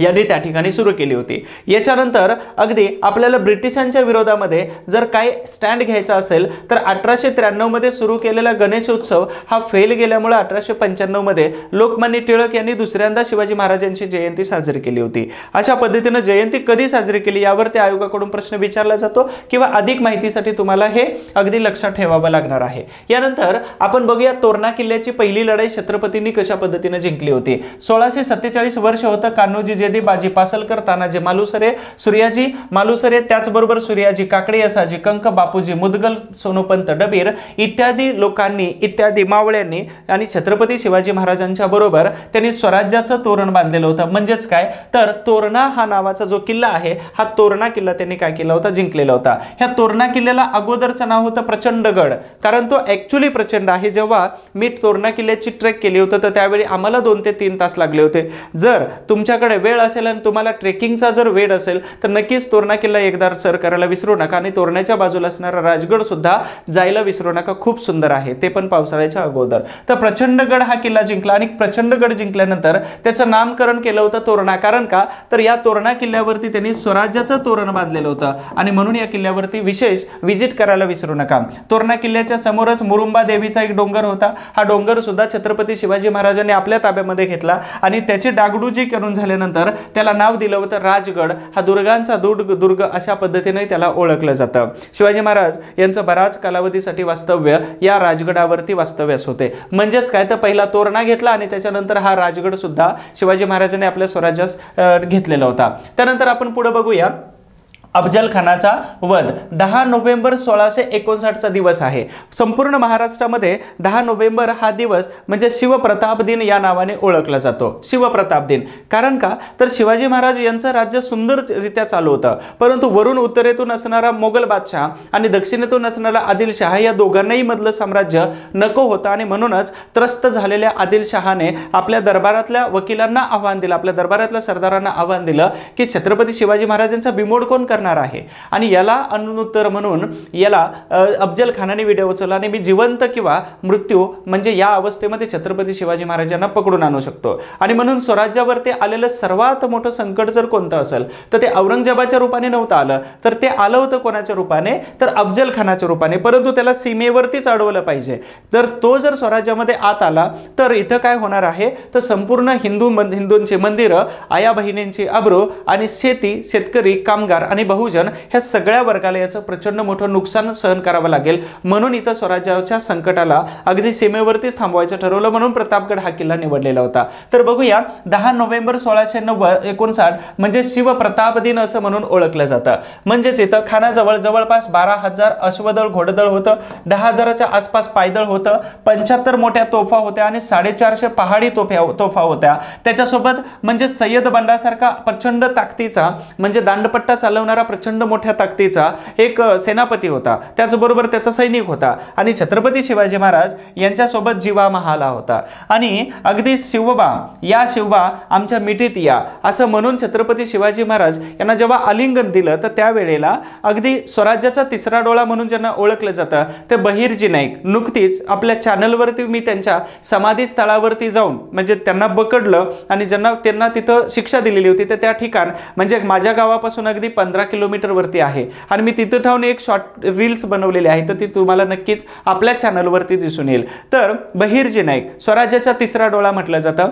यांनी त्या ठिकाणी सुरू केली होती. याच्यानंतर अगदी आपल्याला ब्रिटिशांच्या विरोधामध्ये जर काय स्टँड घ्यायचा असेल तर अठराशे त्र्याण्णवमध्ये सुरू केलेला गणेश उत्सव हा फेल गेल्यामुळे अठराशे पंच्याण्णवमध्ये लोकमान्य टिळक यांनी दुसऱ्यांदा शिवाजी महाराजांची जयंती साजरी केली होती. अशा पद्धतीनं जयंती कधी साजरी केली यावर त्या आयोगाकडून प्रश्न विचारला जातो किंवा अधिक माहितीसाठी तुम्हाला हे अगदी लक्षात ठेवावं लागणार आहे. यानंतर आपण बघूया तोरणा किल्ल्याची पहिली लढाई छत्रपतींनी कशा पद्धतीने जिंकली होती. सोळाशे सत्तेचाळीस वर्ष होतं कान्होजी जेदी बाजी पासलकर तानाजी मालुसरे सूर्याजी मालुसरे त्याचबरोबर सूर्याजी काकडे असाजी कंक बापूजी मुदगल सोनोपंत डबीर इत्यादी लोकांनी इत्यादी मावळ्यांनी आणि छत्रपती शिवाजी महाराजांच्या बरोबर त्यांनी स्वराज्याचं तोरण बांधलेलं होतं. म्हणजेच काय? तर तोरणा हा नावाचा जो किल्ला आहे हा तोरणा किल्ला त्यांनी काय केला होता? जिंकलेला होता. ह्या तोरणा किल्ल्याला अगोदरचं नाव होतं प्रचंडगड. कारण तो ऍक्च्युली प्रचंड आहे. जेव्हा मी तोरणा किल्ल्याची ट्रेक केली होतं तर त्यावेळी आम्हाला दोन ते तीन तास लागले होते. जर तुमच्याकडे वेळ असेल आणि तुम्हाला ट्रेकिंगचा जर वेळ असेल तर नक्कीच तोरणा किल्ला एकदा सर करायला विसरू नका आणि तोरण्याच्या बाजूला असणारा राजगड सुद्धा जायला विसरू नका. खूप सुंदर आहे. ते पण पावसाळ्याच्या अगोदर. तर प्रचंडगड हा किल्ला जिंकला आणि प्रचंडगड जिंकल्यानंतर त्याचं नामकरण केलं होतं तोरणा. कारण का? तर या तोरणा किल्ल्यावरती त्यांनी स्वराज्याचं तोरण बांधलेलं होतं आणि म्हणून या किल्ल्यावरती विशेष विजिट करायला विसरू नका. तोरणा किल्ल्याच्या समोरच मुरुंबा देवीचा एक डोंगर होता. हा डोंगर सुद्धा छत्रपती शिवाजी महाराजांनी आपल्या ताब्यामध्ये घेतला आणि त्याची डागडुजी करून झाल्यानंतर तर त्याला नाव दिलं होतं राजगड. हा दुर्गांचा दुर्ग दुर्ग अशा पद्धतीने त्याला ओळखलं जातं. शिवाजी महाराज यांचं बराच कालावधीसाठी वास्तव्य या राजगडावरती वास्तव्यास होते. म्हणजेच काय? तर पहिला तोरणा घेतला आणि त्याच्यानंतर हा राजगड सुद्धा शिवाजी महाराजांनी आपल्या स्वराज्यास घेतलेला होता. त्यानंतर आपण पुढे बघूया. अफजल खानाचा वध. दहा नोव्हेंबर सोळाशे एकोणसाठचा दिवस आहे. संपूर्ण महाराष्ट्रामध्ये दहा नोव्हेंबर हा दिवस म्हणजे शिवप्रताप दिन या नावाने ओळखला जातो. शिवप्रताप दिन. कारण का? तर शिवाजी महाराज यांचं राज्य सुंदररित्या चालू होतं. परंतु वरून उत्तरेतून असणारा मोगल बादशाह आणि दक्षिणेतून असणारा आदिलशहा या दोघांनाही मधलं साम्राज्य नको होतं आणि म्हणूनच त्रस्त झालेल्या आदिलशहाने आपल्या दरबारातल्या वकिलांना आव्हान दिलं. आपल्या दरबारातल्या सरदारांना आव्हान दिलं की छत्रपती शिवाजी महाराजांचा बिमोड कोण करणार? आहे. आणि याला अनुत्तर म्हणून याला अफजल खानाने व्हिडिओ उचलला आणि मी जिवंत किंवा मृत्यू म्हणजे या अवस्थेमध्ये छत्रपती शिवाजी महाराजांना पकडून आणू शकतो. आणि म्हणून स्वराज्यावरती आलेलं सर्वात मोठं संकट जर कोणतं असेल तर ते औरंगजेबाच्या रूपाने नव्हतं आलं. तर ते आलं होतं कोणाच्या रूपाने? तर अफजल खानाच्या रूपाने. परंतु त्याला सीमेवरतीच अडवलं पाहिजे. तर तो जर स्वराज्यामध्ये आत आला तर इथं काय होणार आहे? तर संपूर्ण हिंदू हिंदूंची मंदिरं आया बहिणींची अब्रू आणि शेती शेतकरी कामगार आणि बहुजन ह्या सगळ्या वर्गाला याचं प्रचंड मोठं नुकसान सहन करावं लागेल. म्हणून इथं स्वराज्याच्या संकटाला अगदी सीमेवरतीच थांबवायचं ठरवलं म्हणून प्रतापगड हा किल्ला निवडलेला होता. तर बघूया दहा नोव्हेंबर सोळाशे नव्वद एकोणसाठ म्हणजे शिवप्रताप दिन असं म्हणून ओळखलं जातं. म्हणजेच इथं खानाजवळ जवळपास बारा हजार अश्वदळ घोडदळ होतं दहा हजाराच्या आसपास पायदळ होतं पंच्याहत्तर मोठ्या तोफा होत्या आणि साडेचारशे पहाडी तोफ्या तोफा होत्या. त्याच्यासोबत म्हणजे सय्यद बंडासारखा प्रचंड ताकदीचा म्हणजे दांडपट्टा चालवणारा प्रचंड मोठ्या ताकदीचा एक सेनापती होता. त्याचबरोबर त्याचा सैनिक होता. आणि छत्रपती शिवाजी महाराज यांच्यासोबत जीवा महाला होता. आणि अगदी शिवबा या शिवबा आमच्या मिठीत या असं म्हणून छत्रपती शिवाजी महाराज यांना जेव्हा आलिंगन दिलं तर त्यावेळेला अगदी स्वराज्याचा तिसरा डोळा म्हणून ज्यांना ओळखलं जातं ते बहिर्जी नाईक. नुकतीच आपल्या चॅनलवरती मी त्यांच्या समाधी स्थळावरती जाऊन म्हणजे त्यांना पकडलं आणि ज्यांना त्यांना तिथं शिक्षा दिलेली होती तर त्या ठिकाण म्हणजे माझ्या गावापासून अगदी पंधरा किलोमीटरवरती आहे. आणि मी तिथं ठाऊन एक शॉर्ट रील्स बनवलेली आहे तर ती तुम्हाला नक्कीच आपल्या चॅनलवरती दिसून येईल. तर बहिर्जी नाईक स्वराज्याचा तिसरा डोळा म्हटलं जातं.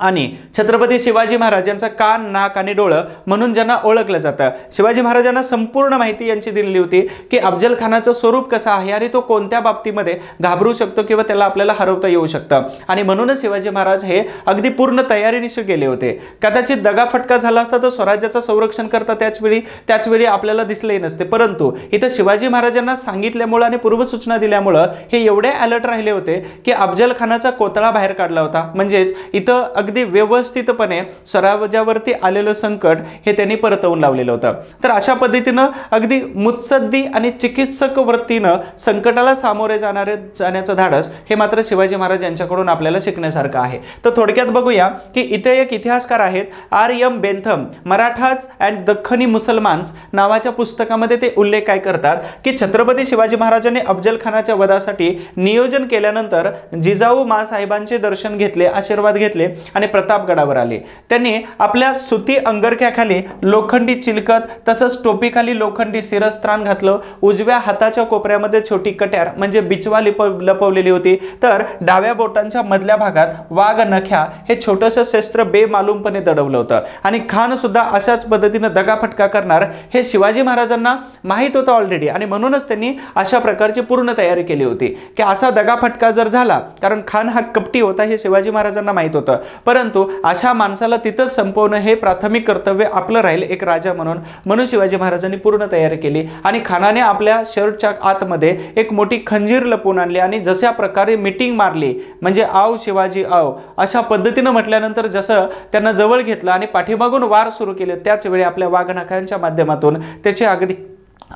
आणि छत्रपती शिवाजी महाराज यांचा कान नाक आणि डोळं म्हणून ज्यांना ओळखलं जातं. शिवाजी महाराजांना संपूर्ण माहिती यांची दिलेली होती की अफजल खानाचं स्वरूप कसं आहे आणि तो कोणत्या बाबतीमध्ये घाबरू शकतो किंवा त्याला आपल्याला हरवता येऊ शकतं. आणि म्हणूनच शिवाजी महाराज हे अगदी पूर्ण तयारीनिशी गेले होते. कदाचित दगाफटका झाला असता तर स्वराज्याचं संरक्षण करता त्याचवेळी त्याचवेळी आपल्याला दिसले नसते. परंतु इथं शिवाजी महाराजांना सांगितल्यामुळं आणि पूर्वसूचना दिल्यामुळं हे एवढे अलर्ट राहिले होते की अफजल खानाचा कोतळा बाहेर काढला होता. म्हणजेच इथं अगदी व्यवस्थितपणे सरावजावरती आलेलं संकट हे त्यांनी परतवून लावलेलं होतं. तर अशा पद्धतीनं अगदी मुत्सद्दी आणि चिकित्सक वृत्तीनं संकटाला सामोरे जाणारे जाण्याचं धाडस हे मात्र शिवाजी महाराज यांच्याकडून आपल्याला शिकण्यासारखं आहे. तर थोडक्यात बघूया की इथे एक इतिहासकार आहेत R M Bentham Marathas and Dakhni Musalmans नावाच्या पुस्तकामध्ये ते उल्लेख काय करतात की छत्रपती शिवाजी महाराजांनी अफजल खानाच्या वधासाठी नियोजन केल्यानंतर जिजाऊ मासाहेबांचे दर्शन घेतले आशीर्वाद घेतले आणि प्रतापगडावर आले. त्यांनी आपल्या सुती अंगरख्याखाली लोखंडी चिलकत तसंच टोपीखाली लोखंडी शिरस्त्राण घातलं. उजव्या हाताच्या कोपऱ्यामध्ये छोटी कट्यार म्हणजे बिचवा लिप लपवलेली होती. तर डाव्या बोटांच्या मधल्या भागात वाघ नख्या हे छोटंसं शस्त्र बेमालूमपणे दडवलं होतं. आणि खान सुद्धा अशाच पद्धतीनं दगाफटका करणार हे शिवाजी महाराजांना माहीत होतं ऑलरेडी आणि म्हणूनच त्यांनी अशा प्रकारची पूर्ण तयारी केली होती. की असा दगाफटका जर झाला कारण खान हा कपटी होता हे शिवाजी महाराजांना माहीत होतं. परंतु अशा माणसाला तिथंच संपवणं हे प्राथमिक कर्तव्य आपलं राहील एक राजा म्हणून. म्हणून शिवाजी महाराजांनी पूर्ण तयारी केली आणि खानाने आपल्या शर्टच्या आतमध्ये एक मोठी खंजीर लपून आणली आणि जशा प्रकारे मिटिंग मारली म्हणजे आव शिवाजी आव अशा पद्धतीनं म्हटल्यानंतर जसं त्यांना जवळ घेतलं आणि पाठीमागून वार सुरू केले त्याच वेळी आपल्या वाघनाकांच्या माध्यमातून त्याची अगदी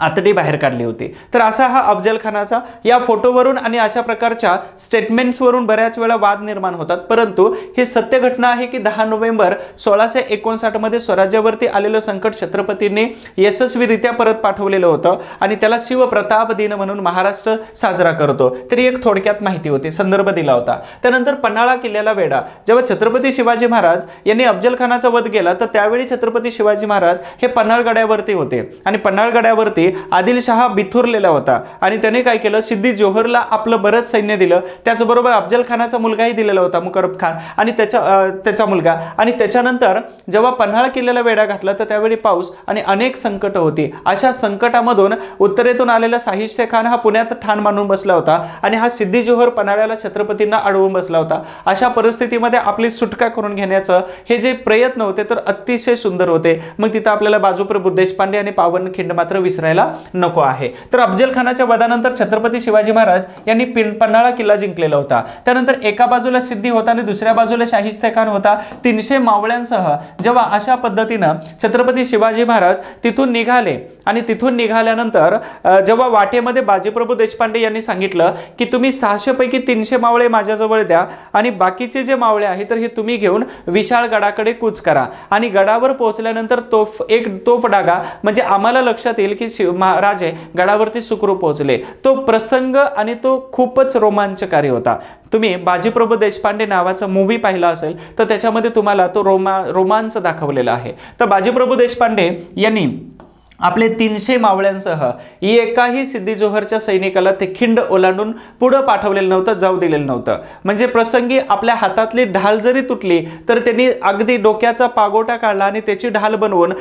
आतडी बाहेर काढली होती. तर असा हा अफजल खानाचा या फोटोवरून आणि अशा प्रकारच्या स्टेटमेंट्सवरून बऱ्याच वेळा वाद निर्माण होतात. परंतु ही सत्य घटना आहे की दहा नोव्हेंबर सोळाशे एकोणसाठमध्ये स्वराज्यावरती आलेलं संकट छत्रपतींनी यशस्वीरित्या परत पाठवलेलं होतं आणि त्याला शिवप्रताप दिन म्हणून महाराष्ट्र साजरा करतो. तरी एक थोडक्यात माहिती होती संदर्भ दिला होता. त्यानंतर पन्हाळा किल्ल्याला वेढा. जेव्हा छत्रपती शिवाजी महाराज यांनी अफजल खानाचा वध केला तर त्यावेळी छत्रपती शिवाजी महाराज हे पन्हाळगड्यावरती होते. आणि पन्हाळगड्यावरती आदिलशहा बिथुरलेला होता. आणि त्याने काय केलं? सिद्धी जोहरला आपलं बरंच सैन्य दिलं. त्याचबरोबर अफजल खानाचा मुलगाही दिलेला होता मुकरब खान. आणि त्याच्या त्याचा मुलगा. आणि त्याच्यानंतर जेव्हा पन्हाळ किल्ल्याला वेढा घातला तर त्यावेळी पाऊस आणि अनेक संकट होती. अशा संकटामधून उत्तरेतून आलेला साहित्य खान हा पुण्यात ठाण मानून बसला होता आणि हा सिद्धी जोहर पन्हाळ्याला छत्रपतींना अडवून बसला होता. अशा परिस्थितीमध्ये आपली सुटका करून घेण्याचं हे जे प्रयत्न होते तर अतिशय सुंदर होते. मग तिथं आपल्याला बाजूप्रभू देशपांडे आणि पावनखिंड मात्र विसरायला करायला नको आहे. तर अफजल खानाच्या वधानंतर छत्रपती शिवाजी महाराज यांनी पिं पन्हाळा किल्ला जिंकलेला होता. त्यानंतर एका बाजूला सिद्धी होता आणि दुसऱ्या बाजूला शाहिस्तेखान होता. तीनशे मावळ्यांसह जेव्हा अशा पद्धतीनं छत्रपती शिवाजी महाराज तिथून निघाले आणि तिथून निघाल्यानंतर जेव्हा वाटेमध्ये बाजीप्रभू देशपांडे यांनी सांगितलं की तुम्ही सहाशेपैकी तीनशे मावळे माझ्याजवळ द्या आणि बाकीचे जे मावळे आहेत तर हे तुम्ही घेऊन विशाळ गडाकडे कूच करा. आणि गडावर पोहोचल्यानंतर तोफ एक तोफ डागा. म्हणजे आम्हाला लक्षात येईल की शिव महाराजे गडावरती सुखरूप पोहोचले. तो प्रसंग आणि तो खूपच रोमांचकारी होता. तुम्ही बाजीप्रभू देशपांडे नावाचा मूवी पाहिला असेल तर त्याच्यामध्ये तुम्हाला तो रोमा रोमांच दाखवलेला आहे. तर बाजीप्रभू देशपांडे यांनी आपले तीनशे मावळ्यांसह एकाही सिद्धी जोहरच्या सैनिकाला ते खिंड ओलांडून पुढं पाठवलेलं नव्हतं जाऊ दिलेलं नव्हतं. म्हणजे प्रसंगी आपल्या हातातली ढाल जरी तुटली तर त्यांनी अगदी डोक्याचा पागोटा काढला आणि त्याची ढाल बनवून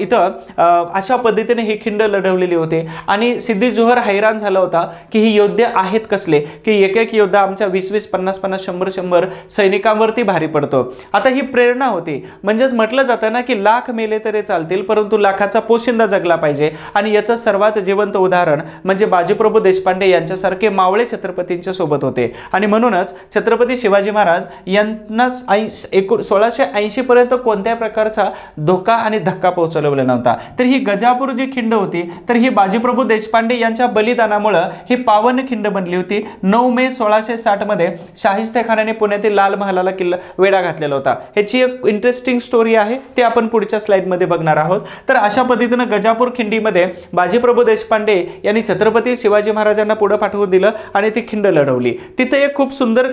इथं अशा पद्धतीने ही खिंड लढवलेली होती. आणि सिद्धी जोहर हैराण झाला होता की ही योद्धे आहेत कसले की एक एक योद्धा आमच्या वीस वीस पन्नास पन्नास शंभर शंभर सैनिकांवरती भारी पडतो. आता ही प्रेरणा होती. म्हणजेच म्हटलं जातं ना की लाख मेले तरी चालतील परंतु लाखाचा पोशिंदा जगला पाहिजे. आणि याचं सर्वात जिवंत उदाहरण म्हणजे बाजीप्रभू देशपांडे यांच्यासारखे मावळे छत्रपतींच्या सोबत होते. आणि म्हणूनच छत्रपती शिवाजी महाराज यांना ऐं एकूण सोळाशे ऐंशी पर्यंत कोणत्या प्रकारचा धोका आणि धक्का पोहोचवलेला नव्हता. तर ही गजापूर जी खिंड होती तर ही बाजीप्रभू देशपांडे यांच्या बलिदानामुळं ही पावन खिंड बनली होती. नऊ मे सोळाशे साठमध्ये शाहिस्ते खानाने पुण्यातील लाल महालाला किल्ला वेढा घातलेला होता. ह्याची एक इंटरेस्टिंग स्टोरी आहे ते आपण पुढच्या स्लाइडमध्ये बघणार आहोत. तर अशा पद्धतीनं गजापूर खिंडीमध्ये बाजीप्रभू देशपांडे यांनी छत्रपती शिवाजी महाराजांना पुढं पाठवून दिलं आणि ती खिंड लढवली. तिथं एक खूप सुंदर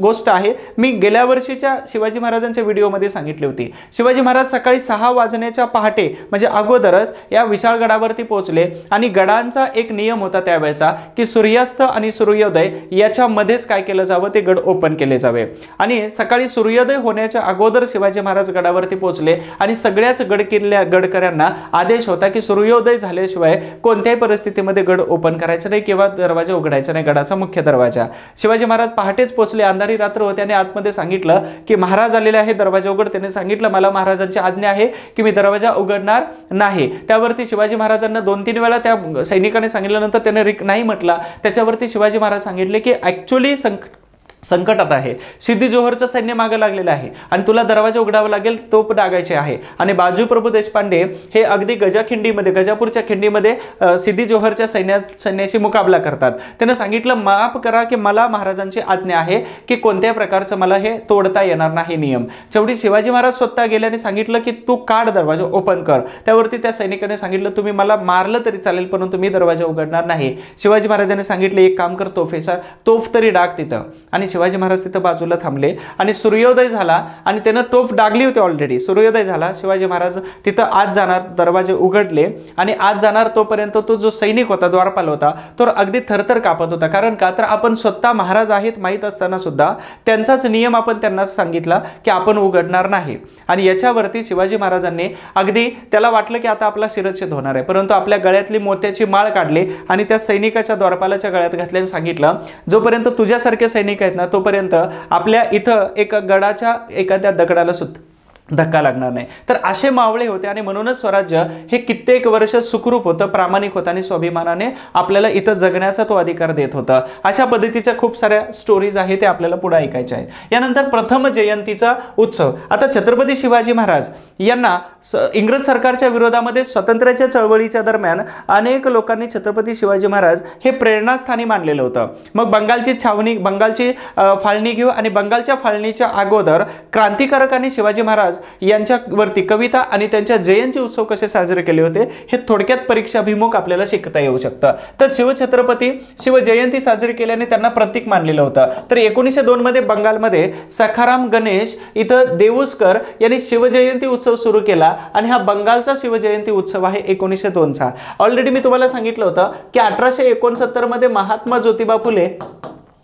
गोष्ट आहे. मी गेल्या वर्षीच्या शिवाजी महाराजांच्या व्हिडिओमध्ये सांगितली होती. शिवाजी महाराज सकाळी सहा वाजण्याच्या पहाटे म्हणजे अगोदरच या विशाळगडावरती पोहोचले आणि गडांचा एक नियम होता त्यावेळेचा की सूर्यास्त आणि सूर्योदय याच्यामध्येच काय केलं जावं? ते गड ओपन केले जावे. आणि सकाळी सूर्योदय होण्याच्या अगोदर शिवाजी महाराज गडावरती पोहोचले आणि सगळ्याच गड किल्ल्या गडकऱ्यांना आदेश होता की सूर्योदय झाल्याशिवाय कोणत्याही परिस्थितीमध्ये गड ओपन करायचं नाही किंवा दरवाजा उघडायचा नाही गडाचा मुख्य दरवाजा. शिवाजी महाराज पहाटेच पोहोचले. अंधारी रात्र होते आणि आतमध्ये सांगितलं की महाराज आलेले आहे दरवाजा उघड त्याने सांगितलं मला महाराजांची आज्ञा आहे की मी दरवाजा उघडणार नाही. त्यावरती शिवाजी महाराजांना दोन तीन वेळा त्या सैनिकाने सांगितल्यानंतर त्याने रिक नाही म्हटला. त्याच्यावरती शिवाजी महाराज सांगितले की ॲक्च्युली संकट संकटात आहे. सिद्धी जोहरचं सैन्य मागं लागलेलं आहे आणि तुला दरवाजा उघडावा लागेल तोप डागायचे आहे. आणि बाजू प्रभू देशपांडे हे अगदी गजाखिंडीमध्ये गजापूरच्या खिंडीमध्ये सिद्धी जोहरच्या सैन्या सैन्याशी मुकाबला करतात. त्यानं सांगितलं माफ करा की मला महाराजांची आज्ञा आहे की कोणत्याही प्रकारचं मला हे तोडता येणार नाही नियम. शेवटी शिवाजी महाराज स्वतः गेल्याने सांगितलं की तू काढ दरवाजा ओपन कर. त्यावरती त्या सैनिकाने सांगितलं तुम्ही मला मारलं तरी चालेल परंतु मी दरवाजा उघडणार नाही. शिवाजी महाराजांनी सांगितलं एक काम कर तोफेचा तोफ तरी डाग तिथं. आणि शिवाजी महाराज तिथं बाजूला थांबले आणि सूर्योदय झाला आणि त्यानं टोप डागली होती ऑलरेडी सूर्योदय झाला शिवाजी महाराज तिथं आत जाणार दरवाजे उघडले आणि आत जाणार तोपर्यंत तो जो सैनिक होता द्वारपाल होता तो अगदी थरथर कापत होता. कारण का? तर आपण स्वतः महाराज आहेत माहीत असताना सुद्धा त्यांचाच नियम आपण त्यांना सांगितला की आपण उघडणार नाही. आणि याच्यावरती शिवाजी महाराजांनी अगदी त्याला वाटलं की आता आपला शिरच्छेद होणार आहे. परंतु आपल्या गळ्यातली मोत्याची माळ काढली आणि त्या सैनिकाच्या द्वारपालाच्या गळ्यात घातल्याने सांगितलं जोपर्यंत तुझ्यासारखे सैनिक आहेत ना ना तोपर्यंत आपल्या इथं एका गडाच्या एखाद्या दगडाला सुद्धा धक्का लागणार नाही. तर असे मावळे होते आणि म्हणूनच स्वराज्य हे कित्येक वर्ष सुखरूप होतं प्रामाणिक होतं आणि स्वाभिमानाने आपल्याला इथं जगण्याचा तो अधिकार देत होता. अशा पद्धतीच्या खूप साऱ्या स्टोरीज आहेत ते आपल्याला पुढे ऐकायच्या आहेत. यानंतर प्रथम जयंतीचा उत्सव. आता छत्रपती शिवाजी महाराज यांना स इंग्रज सरकारच्या विरोधामध्ये स्वातंत्र्याच्या चळवळीच्या दरम्यान अनेक लोकांनी छत्रपती शिवाजी महाराज हे प्रेरणास्थानी मानलेलं होतं. मग बंगालची छावणी बंगालची फाळणी घेऊ आणि बंगालच्या फाळणीच्या अगोदर क्रांतिकारकांनी शिवाजी महाराज यांच्यावरती कविता आणि त्यांच्या जयंती उत्सव कसे साजरे केले होते हे थोडक्यात परीक्षाभिमुख आपल्याला शिकता येऊ शकतं. तर शिवछत्रपती शिवजयंती साजरी केल्याने त्यांना प्रतीक मानलेलं होतं. तर एकोणीसशे दोनमध्ये बंगालमध्ये सखाराम गणेश इथं देऊसकर यांनी शिवजयंती उत्सव सुरू केला आणि हा बंगालचा शिवजयंती उत्सव आहे एकोणीसशे दोनचा. ऑलरेडी मी तुम्हाला सांगितलं होतं की अठराशे एकोणसत्तरमध्ये महात्मा ज्योतिबा फुले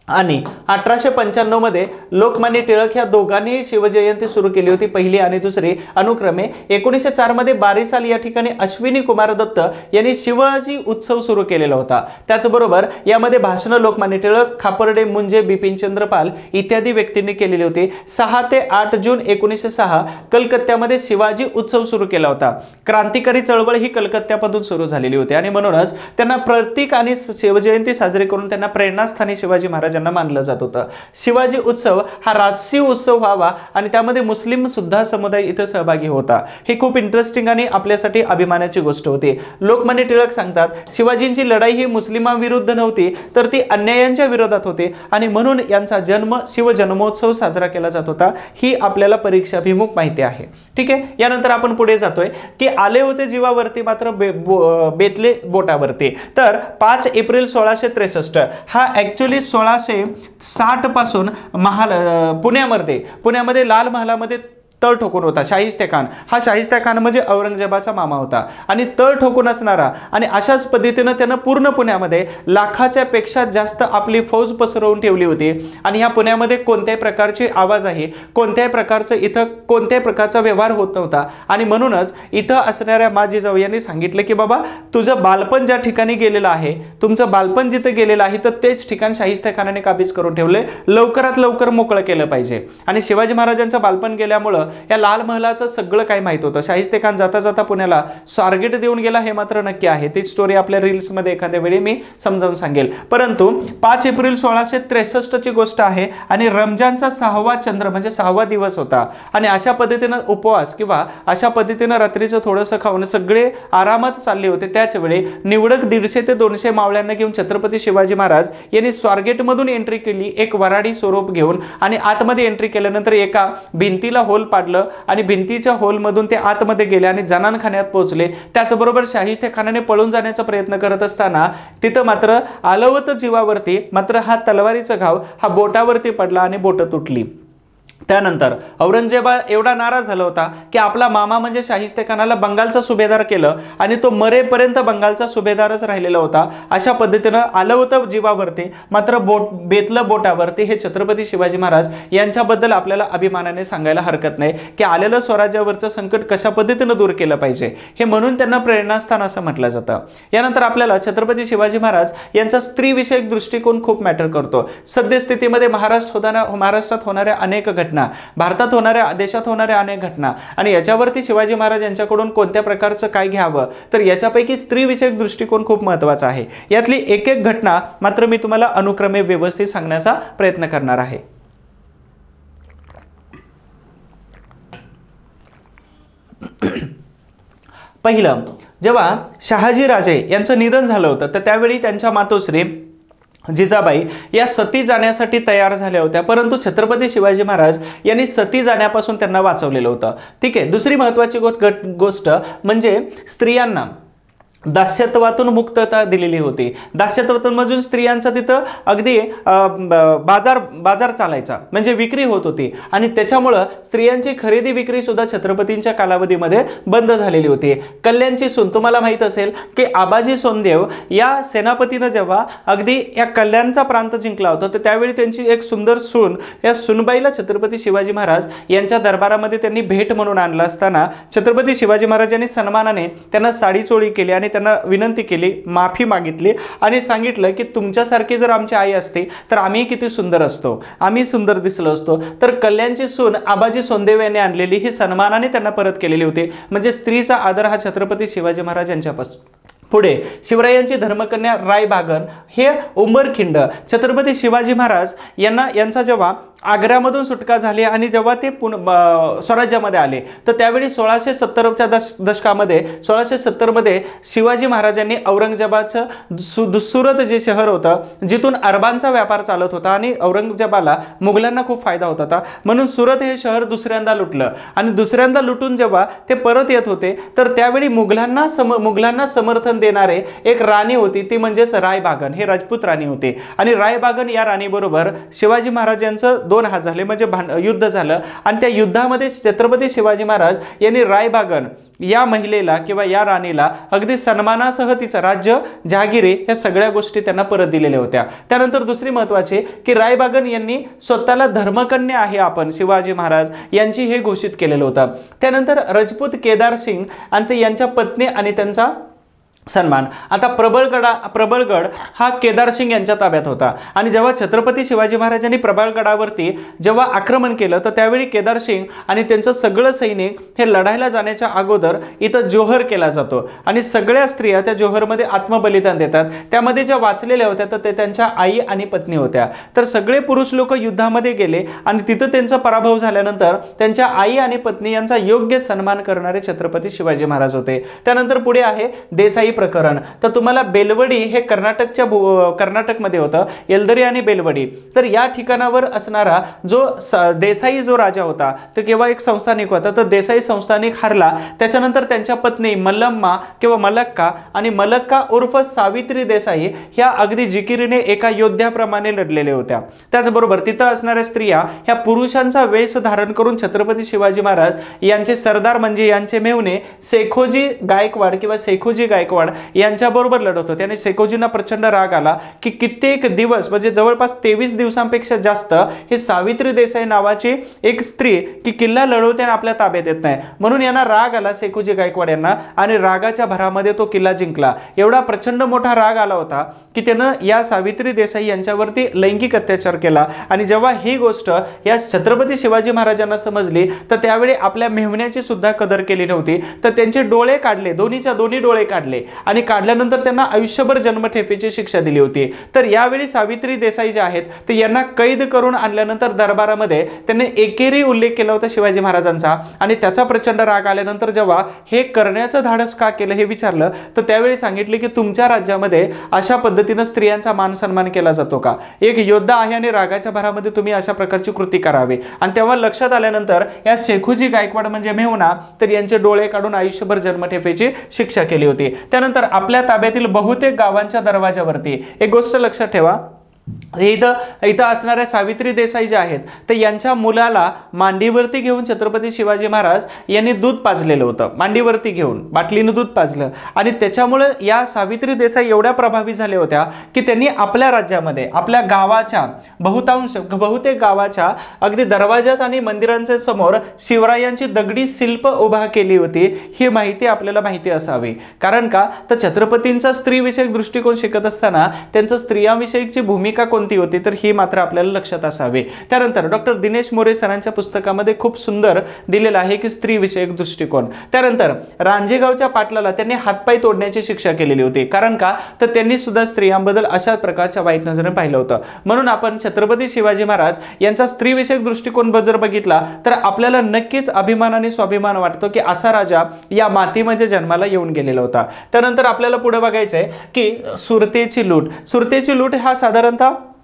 आणि अठराशे पंच्याण्णवमध्ये लोकमान्य टिळक ह्या दोघांनी शिवजयंती सुरू केली होती पहिली आणि दुसरी. अनुक्रमे एकोणीसशे चारमध्ये बारिसाल या ठिकाणी अश्विनी कुमार दत्त यांनी शिवाजी उत्सव सुरू केलेला होता. त्याचबरोबर यामध्ये भाषणं लोकमान्य टिळक खापर्डे मुंजे बिपिनचंद्र पाल इत्यादी व्यक्तींनी केलेली होती. सहा ते आठ जून एकोणीसशे सहा कलकत्त्यामध्ये शिवाजी उत्सव सुरू केला होता. क्रांतिकारी चळवळ ही कलकत्त्यापासून सुरू झालेली होती आणि म्हणूनच त्यांना प्रतीक आणि शिवजयंती साजरी करून त्यांना प्रेरणास्थानी शिवाजी महाराजांना मानलं जात होतं. शिवाजी उत्सव हा राजसी उत्सव व्हावा आणि त्यामध्ये मुस्लिम सुद्धा समुदाय इथं सहभागी होता. हे खूप इंटरेस्टिंग आणि आपल्यासाठी अभिमानाची गोष्ट होती. लोकमान्य टिळक सांगतात शिवाजींची लढाई ही मुस्लिमांविरुद्ध नव्हती तर ती अन्यायांच्या विरोधात होती आणि म्हणून यांचा जन्म शिवजन्मोत्सव साजरा केला जात होता. ही आपल्याला परीक्षाभिमुख माहिती आहे. ठीक आहे? यानंतर आपण पुढे जातोय की आले होते जीवावरती मात्र बे, बेतले बोटावरती. तर पाच एप्रिल सोळाशे त्रेसष्ट हा ॲक्च्युली सोळाशे साठ साठपासून महाल पुण्यामध्ये. पुण्यामध्ये लाल महालामध्ये तळ ठोकून होता शाहिस्ते खान. हा शाहिस्ते खान म्हणजे औरंगजेबाचा मामा होता. आणि तळ ठोकून असणारा आणि अशाच पद्धतीनं त्यानं पूर्ण पुण्यामध्ये लाखाच्या पेक्षा जास्त आपली फौज पसरवून ठेवली होती. आणि ह्या पुण्यामध्ये कोणत्याही प्रकारची आवाज आहे कोणत्याही प्रकारचं इथं कोणत्याही प्रकारचा व्यवहार होत नव्हता. आणि म्हणूनच इथं असणाऱ्या माझी जाऊ यांनी सांगितलं की बाबा तुझं बालपण ज्या ठिकाणी गेलेलं आहे तुमचं बालपण जिथं गेलेलं आहे तर तेच ठिकाण शाहिस्ते खानाने काबीज करून ठेवले लवकरात लवकर मोकळं केलं पाहिजे. आणि शिवाजी महाराजांचं बालपण गेल्यामुळं या लाल महालाचं सगळं काही माहीत होतं. शाहिस्ते खान जाता जाता पुण्याला स्वारगेट देऊन गेला हे मात्र नक्की आहे. ती स्टोरी आपल्या रील्समध्ये एखाद्या वेळी मी समजावून सांगेल. परंतु पाच एप्रिल सोळाशे त्रेसष्टची गोष्ट आहे आणि रमजानचा सहावा चंद्र म्हणजे सहावा दिवस होता. आणि अशा पद्धतीनं उपवास किंवा अशा पद्धतीनं रात्रीचं थोडंसं खाऊन सगळे आरामात चालले होते. त्याच वेळी निवडक दीडशे ते दोनशे मावळ्यांना घेऊन छत्रपती शिवाजी महाराज यांनी स्वारगेटमधून एंट्री केली. एक वराडी स्वरूप घेऊन आणि आतमध्ये एंट्री केल्यानंतर एका भिंतीला होल पाडलं आणि भिंतीच्या होलमधून ते आतमध्ये गेले आणि जनानखान्यात पोहोचले. त्याचबरोबर शाहिस्ते खानाने पळून जाण्याचा प्रयत्न करत असताना तिथं मात्र आलवत जीवावरती मात्र हा तलवारीचा घाव हा बोटावरती पडला आणि बोटं तुटली. त्यानंतर औरंगजेबा एवढा नाराज झाला होता की आपला मामा म्हणजे शाहिस्ते खानाला बंगालचा सुभेदार केलं आणि तो मरेपर्यंत बंगालचा सुभेदारच राहिलेला होता. अशा पद्धतीनं आलं होतं जीवावरती मात्र बोट बेतलं बोटावरती हे छत्रपती शिवाजी महाराज यांच्याबद्दल आपल्याला अभिमानाने सांगायला हरकत नाही की आलेलं स्वराज्यावरचं संकट कशा पद्धतीनं दूर केलं पाहिजे हे म्हणून त्यांना प्रेरणास्थान असं म्हटलं जातं. यानंतर आपल्याला छत्रपती शिवाजी महाराज यांचा स्त्रीविषयक दृष्टिकोन खूप मॅटर करतो. सद्यस्थितीमध्ये महाराष्ट्र होताना महाराष्ट्रात होणाऱ्या अनेक घटना भारतात होणाऱ्या देशात होणाऱ्या अनेक घटना. आणि याच्यावरती शिवाजी महाराज यांच्याकडून कोणत्या प्रकारचं काय घ्यावं? तर याच्यापैकी स्त्रीविषयक दृष्टिकोन खूप महत्त्वाचा आहे. यातली एक एक घटना मात्र मी तुम्हाला अनुक्रमे व्यवस्थित सांगण्याचा प्रयत्न करणार आहे. पहिलं जेव्हा शहाजी राजे यांचं निधन झालं होतं तर त्यावेळी त्यांच्या मातोश्री जिजाबाई या सती जाण्यासाठी तयार झाल्या होत्या परंतु छत्रपती शिवाजी महाराज यांनी सती जाण्यापासून त्यांना वाचवलेलं होतं. ठीक आहे दुसरी महत्त्वाची गट- गोष्ट म्हणजे स्त्रियांना दास्यत्वातून मुक्तता दिलेली होती. दास्यत्वातून स्त्रियांचा तिथं अगदी बाजार बाजार चालायचा. म्हणजे विक्री होत होती. आणि त्याच्यामुळं स्त्रियांची खरेदी विक्री सुद्धा छत्रपतींच्या कालावधीमध्ये बंद झालेली होती. कल्याणची सून तुम्हाला माहीत असेल की आबाजी सोनदेव या सेनापतीनं जेव्हा अगदी या कल्याणचा प्रांत जिंकला होता तर त्यावेळी त्यांची एक सुंदर सून या सुनबाईला छत्रपती शिवाजी महाराज यांच्या दरबारामध्ये त्यांनी भेट म्हणून आणलं असताना छत्रपती शिवाजी महाराज यांनी सन्मानाने त्यांना साडी चोळी केली आणि त्यांना विनंती केली माफी मागितली आणि सांगितलं की तुमच्यासारखी जर आमची आई असती तर आम्ही किती सुंदर असतो. आम्ही सुंदर दिसलो असतो. तर कल्याणची सून आबाजी सोनदेव यांनी आणलेली ही सन्मानाने त्यांना परत केलेली होती. म्हणजे स्त्रीचा आदर हा छत्रपती शिवाजी महाराज यांच्यापासून. पुढे शिवरायांची धर्मकन्या रायबागन हे उंबरखिंड छत्रपती शिवाजी महाराज यांना यांचा जेव्हा आग्र्यामधून सुटका झाली आणि जेव्हा ते पुन ब- स्वराज्यामध्ये आले तर त्यावेळी सोळाशे सत्तरच्या दश दशकामध्ये सोळाशे सत्तरमध्ये शिवाजी महाराजांनी औरंगजेबाचं सु सुरत जे शहर होतं जिथून अरबांचा व्यापार चालत होता आणि औरंगजेबाला मुघलांना खूप फायदा होत होता. म्हणून सुरत हे शहर दुसऱ्यांदा लुटलं आणि दुसऱ्यांदा लुटून जेव्हा ते परत येत होते तर त्यावेळी मुघलांना सम मुघलांना समर्थन देणारे एक राणी होती ती म्हणजेच रायबागन. हे राजपूत राणी होते. आणि रायबागन या राणीबरोबर शिवाजी महाराजांचं दोन हात झाले म्हणजे भांड युद्ध झालं. आणि त्या युद्धामध्ये छत्रपती शिवाजी महाराज यांनी रायबागन या महिलेला किंवा या राणीला अगदी सन्मानासह तिचं राज्य जहागिरी या सगळ्या गोष्टी त्यांना परत दिलेल्या होत्या. त्यानंतर दुसरी महत्वाची की रायबागन यांनी स्वतःला धर्मकन्या आहे आपण शिवाजी महाराज यांची हे घोषित केलेलं होतं. त्यानंतर राजपूत केदार सिंग आणि ते यांच्या पत्नी आणि त्यांचा सन्मान. आता प्रबळगडा प्रबळगड हा केदार सिंग यांच्या ताब्यात होता. आणि जेव्हा छत्रपती शिवाजी महाराजांनी प्रबळगडावरती जेव्हा आक्रमण केलं तर त्यावेळी केदार सिंग आणि त्यांचं सगळं सैनिक हे लढायला जाण्याच्या अगोदर इथं जोहर केला जातो. आणि सगळ्या स्त्रिया त्या जोहरमध्ये आत्मबलिदान देतात. त्यामध्ये ज्या वाचलेल्या होत्या तर ते त्यांच्या आई आणि पत्नी होत्या. तर सगळे पुरुष लोक युद्धामध्ये गेले आणि तिथं त्यांचा पराभव झाल्यानंतर त्यांच्या आई आणि पत्नी यांचा योग्य सन्मान करणारे छत्रपती शिवाजी महाराज होते. त्यानंतर पुढे आहे देसाई प्रकरण. तर तुम्हाला बेलवडी हे कर्नाटकच्या भू कर्नाटकमध्ये होतं एलदरी आणि बेलवडी. तर या ठिकाणावर असणारा जो स देसाई जो राजा होता तर केव्हा एक संस्थानिक होता तर देसाई संस्थानिक हरला. त्याच्यानंतर त्यांच्या पत्नी मल्लम्मा किंवा मलक्का आणि मलक्का उर्फ सावित्री देसाई ह्या अगदी जिकिरीने एका योद्ध्याप्रमाणे लढलेल्या होत्या. त्याचबरोबर तिथं असणाऱ्या स्त्रिया ह्या पुरुषांचा वेश धारण करून छत्रपती शिवाजी महाराज यांचे सरदार म्हणजे यांचे मेहुणे सेखोजी गायकवाड किंवा सेखोजी गायकवाड यांच्याबरोबर लढत होते. आणि सेकोजींना प्रचंड राग आला की कित्येक दिवस म्हणजे जवळपास तेवीस दिवसांपेक्षा जास्त हे सावित्री देसाई नावाची एक स्त्री की किल्ला लढवते आणि आपल्या ताब्यात येत नाही. म्हणून यांना राग आला सेकोजी गायकवाड यांना आणि रागाच्या भरामध्ये तो किल्ला जिंकला. एवढा प्रचंड मोठा राग आला होता की त्यानं या सावित्री देसाई यांच्यावरती लैंगिक अत्याचार केला. आणि जेव्हा ही गोष्ट या छत्रपती शिवाजी महाराजांना समजली तर त्यावेळी आपल्या मेहण्याची सुद्धा कदर केली नव्हती. तर त्यांचे डोळे काढले दोन्हीच्या दोन्ही डोळे काढले. आणि काढल्यानंतर त्यांना आयुष्यभर जन्मठेपेची शिक्षा दिली होती. तर यावेळी सावित्री देसाई जे आहेत ते यांना कैद करून आणल्यानंतर दरबारामध्ये त्यांनी एकेरी उल्लेख केला होता शिवाजी महाराजांचा. आणि त्याचा प्रचंड राग आल्यानंतर जेव्हा हे करण्याचं धाडस का केलं हे विचारलं तर त्यावेळी सांगितले की तुमच्या राज्यामध्ये अशा पद्धतीनं स्त्रियांचा मान सन्मान केला जातो का? एक योद्धा आहे आणि रागाच्या भरामध्ये तुम्ही अशा प्रकारची कृती करावी. आणि तेव्हा लक्षात आल्यानंतर या शेखूजी गायकवाड म्हणजे मेहुना तर यांचे डोळे काढून आयुष्यभर जन्मठेपेची शिक्षा केली होती. त्यानंतर आपल्या ताब्यातील बहुतेक गावांच्या दरवाजावरती एक गोष्ट लक्षात ठेवा. इथं इथं असणाऱ्या सावित्री देसाई ज्या आहेत तर यांच्या मुलाला मांडीवरती घेऊन छत्रपती शिवाजी महाराज यांनी दूध पाजलेलं होतं. मांडीवरती घेऊन बाटलीनं दूध पाजलं. आणि त्याच्यामुळे या सावित्री देसाई एवढ्या प्रभावी झाल्या होत्या की त्यांनी आपल्या राज्यामध्ये आपल्या गावाच्या बहुतांश बहुतेक गावाच्या अगदी दरवाजात आणि मंदिरांच्या समोर शिवरायांची दगडी शिल्प उभा केली होती. ही माहिती आपल्याला माहिती असावी. कारण का? तर छत्रपतींचा स्त्रीविषयक दृष्टिकोन शिकत असताना त्यांचं स्त्रियांविषयीची भूमिका कोणती होती तर ही मात्र आपल्याला लक्षात असावी. त्यानंतर डॉक्टर दिनेश मोरे सरांच्या पुस्तकामध्ये खूप सुंदर दिलेलं आहे की स्त्रीविषयक दृष्टिकोन. त्यानंतर रांजेगावच्या पाटलाला त्यांनी हातपाय तोडण्याची शिक्षा केलेली होती. कारण का? तर त्यांनी सुद्धा स्त्रियांबद्दल अशा प्रकारच्या वाईट नजरेने पाहिलं होतं. म्हणून आपण छत्रपती शिवाजी महाराज यांचा स्त्रीविषयक दृष्टिकोन जर बघितला तर आपल्याला नक्कीच अभिमान आणि स्वाभिमान वाटतो की असा राजा या मातीमध्ये जन्माला येऊन गेलेला होता. त्यानंतर आपल्याला पुढे बघायचं आहे की सुरतेची लूट. सुरतेची लूट हा साधारणतः 됩니까?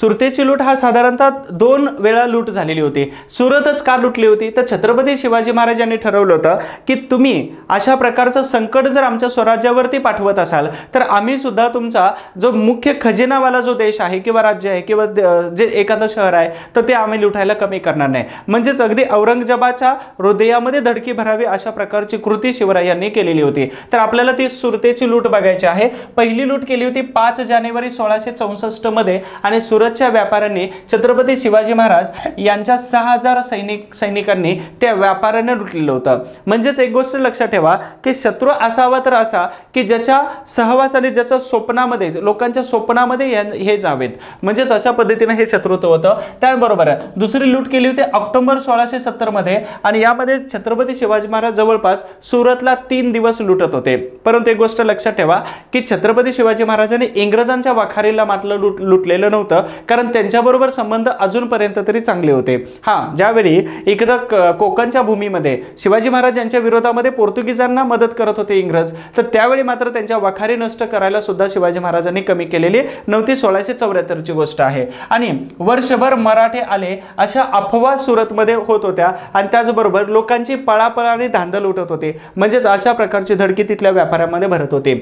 सुरतेची लूट हा साधारणतः दोन वेळा लूट झालेली होती. सुरतच का लुटली होती? तर छत्रपती शिवाजी महाराज यांनी ठरवलं होतं की तुम्ही अशा प्रकारचं संकट जर आमच्या स्वराज्यावरती पाठवत असाल तर आम्ही सुद्धा तुमचा जो मुख्य खजिनावाला जो देश आहे किंवा राज्य आहे किंवा द- जे एखादं शहर आहे तर ते आम्ही लुटायला कमी करणार नाही. म्हणजेच अगदी औरंगजेबाच्या हृदयामध्ये धडकी भरावी अशा प्रकारची कृती शिवरायांनी केलेली होती. तर आपल्याला ती सुरतेची लूट बघायची आहे. पहिली लूट केली होती पाच जानेवारी सोळाशे चौसष्टमध्ये आणि सुरत सुरतच्या व्यापाऱ्यांनी छत्रपती शिवाजी महाराज यांच्या सहा हजार सैनिक सैनिकांनी त्या व्यापाऱ्यांना लुटलेलं होतं. म्हणजेच एक गोष्ट लक्षात ठेवा की शत्रू असावा तर असा की ज्याच्या सहवास आणि ज्याच्या स्वप्नामध्ये लोकांच्या स्वप्नामध्ये या- हे जावेत. म्हणजेच अशा पद्धतीने हे शत्रुत्व होतं. त्याबरोबर दुसरी लूट केली होती ऑक्टोबर सोळाशे सत्तरमध्ये आणि यामध्ये छत्रपती शिवाजी महाराज जवळपास सुरतला तीन दिवस लुटत होते. परंतु एक गोष्ट लक्षात ठेवा की छत्रपती शिवाजी महाराजांनी इंग्रजांच्या वाखारीला मात्र लुट लुटलेलं नव्हतं. कारण त्यांच्याबरोबर संबंध अजूनपर्यंत तरी चांगले होते. हा ज्यावेळी एकदा कोकणच्या भूमीमध्ये शिवाजी महाराज यांच्या विरोधामध्ये पोर्तुगीजांना मदत करत होते इंग्रज तर त्यावेळी मात्र त्यांच्या वखारी नष्ट करायला सुद्धा शिवाजी महाराजांनी कमी केलेली नव्हती सोळाशे चौऱ्याहत्तरची गोष्ट आहे. आणि वर्षभर मराठे आले अशा अफवा सुरतमध्ये होत होत्या आणि त्याचबरोबर लोकांची पळापळ आणि धांदल उठत होते. म्हणजेच अशा प्रकारची धडकी तिथल्या व्यापाऱ्यामध्ये भरत होते.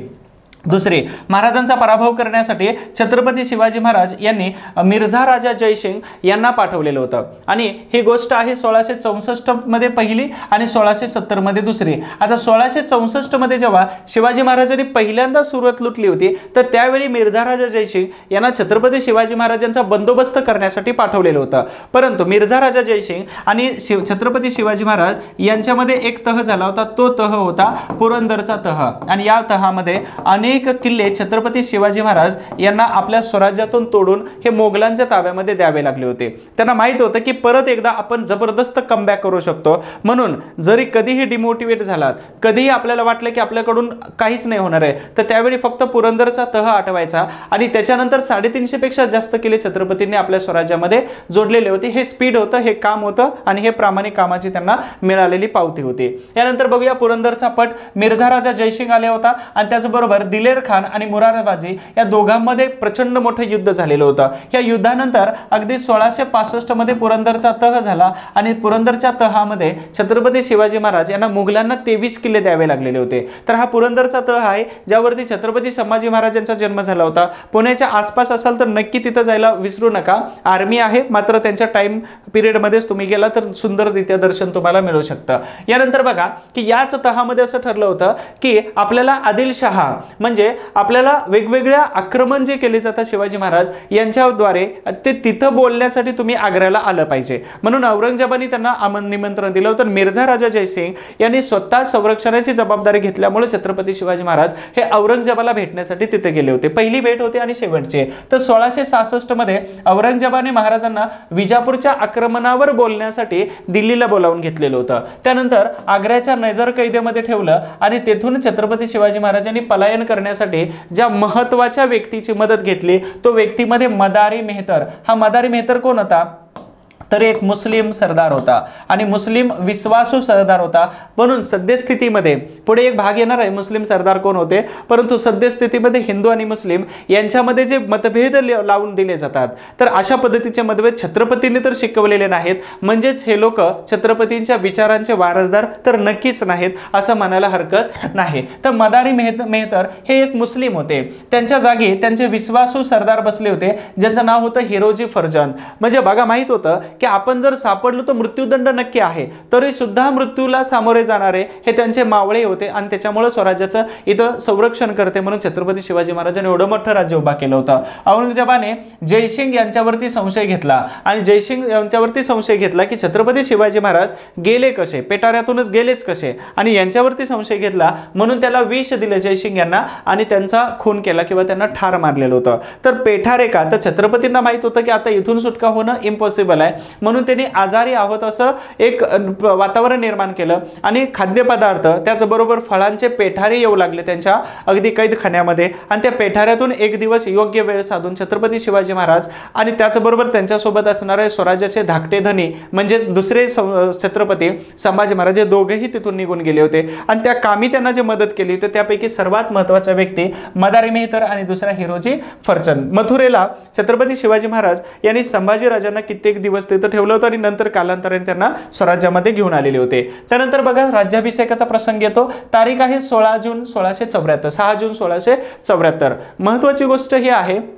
दुसरे महाराजांचा पराभव करण्यासाठी छत्रपती शिवाजी महाराज यांनी मिर्झा राजा जयसिंग यांना पाठवलेलं होतं. आणि ही गोष्ट आहे सोळाशे चौसष्टमध्ये पहिली आणि सोळाशे सत्तरमध्ये दुसरी. आता सोळाशे चौसष्टमध्ये जेव्हा शिवाजी महाराजांनी पहिल्यांदा सुरत लुटली होती तर त्यावेळी मिर्झा राजा जयसिंग यांना छत्रपती शिवाजी महाराजांचा बंदोबस्त करण्यासाठी पाठवलेलं होतं. परंतु मिर्झा राजा जयसिंग आणि शिव छत्रपती शिवाजी महाराज यांच्यामध्ये एक तह झाला होता. तो तह होता पुरंदरचा तह. आणि या तहामध्ये अनेक किल्ले छत्रपती शिवाजी महाराज यांना आपल्या स्वराज्यातून तोडून हे मोगलांच्या ताब्यामध्ये द्यावे लागले होते. त्यांना माहीत होतं की परत एकदा आपण जबरदस्त कमबॅक करू शकतो. म्हणून जरी कधीही डिमोटिवेट झालात कधीही आपल्याला वाटलं की आपल्याकडून काहीच नाही होणार आहे तर त्यावेळी फक्त पुरंदरचा तह आठवायचा आणि त्याच्यानंतर साडेतीनशे पेक्षा जास्त किल्ले छत्रपतींनी आपल्या स्वराज्यामध्ये जोडलेले होते. हे स्पीड होतं हे काम होतं आणि हे प्रामाणिक कामाची त्यांना मिळालेली पावती होती. यानंतर बघूया पुरंदरचा पट. मिर्झा राजा जयसिंग आले होता आणि त्याचबरोबर दिल्ली दिलेर खान आणि मुरारबाजी या दोघांमध्ये प्रचंड मोठं युद्ध झालेलं होतं. या युद्धानंतर अगदी सोळाशे पासष्टमध्ये पुरंदरचा तह झाला आणि पुरंदरच्या तहामध्ये छत्रपती शिवाजी महाराज यांना मुघलांना तेवीस किल्ले द्यावे लागलेले होते. तर हा पुरंदरचा तह आहे ज्यावरती छत्रपती संभाजी महाराज यांचा जन्म झाला होता. पुण्याच्या आसपास असाल तर नक्की तिथं जायला विसरू नका. आर्मी आहे मात्र त्यांच्या टाईम पिरियडमध्येच तुम्ही गेला तर सुंदररित्या दर्शन तुम्हाला मिळू शकतं. यानंतर बघा की याच तहामध्ये असं ठरलं होतं की आपल्याला आदिलशहा म्हणजे म्हणजे आपल्याला वेगवेगळ्या आक्रमण जे केले जातात शिवाजी महाराज यांच्याद्वारे ते तिथं बोलण्यासाठी तुम्ही आग्र्याला आलं पाहिजे. म्हणून औरंगजेबाने त्यांना आमन निमंत्रण दिलं होतं. मिर्झा राजा जयसिंग यांनी स्वतः संरक्षणाची जबाबदारी घेतल्यामुळे छत्रपती शिवाजी महाराज हे औरंगजेबाला भेटण्यासाठी तिथे गेले होते. पहिली भेट होती आणि शेवटची. तर सोळाशे सहासष्टमध्ये औरंगजेबाने महाराजांना विजापूरच्या आक्रमणावर बोलण्यासाठी दिल्लीला बोलावून घेतलेलं होतं. त्यानंतर आग्र्याच्या नजर कैदेमध्ये ठेवलं आणि तेथून छत्रपती शिवाजी महाराजांनी पलायन करण्यासाठी ज्या महत्त्वाच्या व्यक्तीची मदत घेतली तो व्यक्तीमध्ये मदारी मेहतर. हा मदारी मेहतर कोण होता? तर एक मुस्लिम सरदार होता आणि मुस्लिम विश्वासू सरदार होता. म्हणून सद्यस्थितीमध्ये पुढे एक भाग येणार आहे मुस्लिम सरदार कोण होते? परंतु सद्यस्थितीमध्ये हिंदू आणि मुस्लिम यांच्यामध्ये जे मतभेद लावून दिले जातात. तर अशा पद्धतीचे मतभेद छत्रपतींनी तर शिकवलेले नाहीत. म्हणजेच हे लोक छत्रपतींच्या विचारांचे वारसदार तर नक्कीच नाहीत असं म्हणायला हरकत नाही. तर मदारी मेहत मेहतर हे एक मुस्लिम होते. त्यांच्या जागी त्यांचे विश्वासू सरदार बसले होते ज्यांचं नाव होतं हिरोजी फर्जन म्हणजे बघा माहीत होतं की आपण जर सापडलो तर मृत्यूदंड नक्की आहे. तरी सुद्धा मृत्यूला सामोरे जाणारे हे त्यांचे मावळे होते आणि त्याच्यामुळे स्वराज्याचं इथं संरक्षण करते म्हणून छत्रपती शिवाजी महाराजांनी एवढं मोठं राज्य उभा केलं होतं. औरंगजेबाने जयसिंग यांच्यावरती संशय घेतला आणि जयसिंग यांच्यावरती संशय घेतला की छत्रपती शिवाजी महाराज गेले कसे? पेटाऱ्यातूनच गेलेच कसे? आणि यांच्यावरती संशय घेतला म्हणून त्याला विष दिलं जयसिंग यांना आणि त्यांचा खून केला किंवा त्यांना ठार मारलेलं होतं. तर पेठारे का? तर छत्रपतींना माहीत होतं की आता इथून सुटका होणं इम्पॉसिबल आहे. म्हणून त्यांनी आजारी आहोत असं एक वातावरण निर्माण केलं. आणि खाद्यपदार्थ त्याचबरोबर फळांचे पेठारे येऊ लागले त्यांच्या अगदी कैदखान्यामध्ये. आणि त्या पेठाऱ्यातून एक दिवस योग्य वेळ साधून छत्रपती शिवाजी महाराज आणि त्याचबरोबर त्यांच्यासोबत असणारे स्वराज्याचे धाकटे धनी म्हणजे दुसरे सं- छत्रपती संभाजी महाराज हे दोघेही तिथून निघून गेले होते. आणि त्या कामी त्यांना जे मदत केली होती त्यापैकी सर्वात महत्त्वाचा व्यक्ती मदारी मेहतर आणि दुसरा हिरोजी फरचंद. मथुरेला छत्रपती शिवाजी महाराज यांनी संभाजी राजांना कित्येक दिवस ते तिथं ठेवलं होतं आणि नंतर कालांतराने त्यांना स्वराज्यामध्ये घेऊन आलेले होते. त्यानंतर बघा राज्याभिषेकाचा प्रसंग येतो. तारीख आहे सोळा जून सोळाशे चौऱ्याहत्तर सहा जून सोळाशे चौऱ्याहत्तर. महत्वाची गोष्ट ही आहे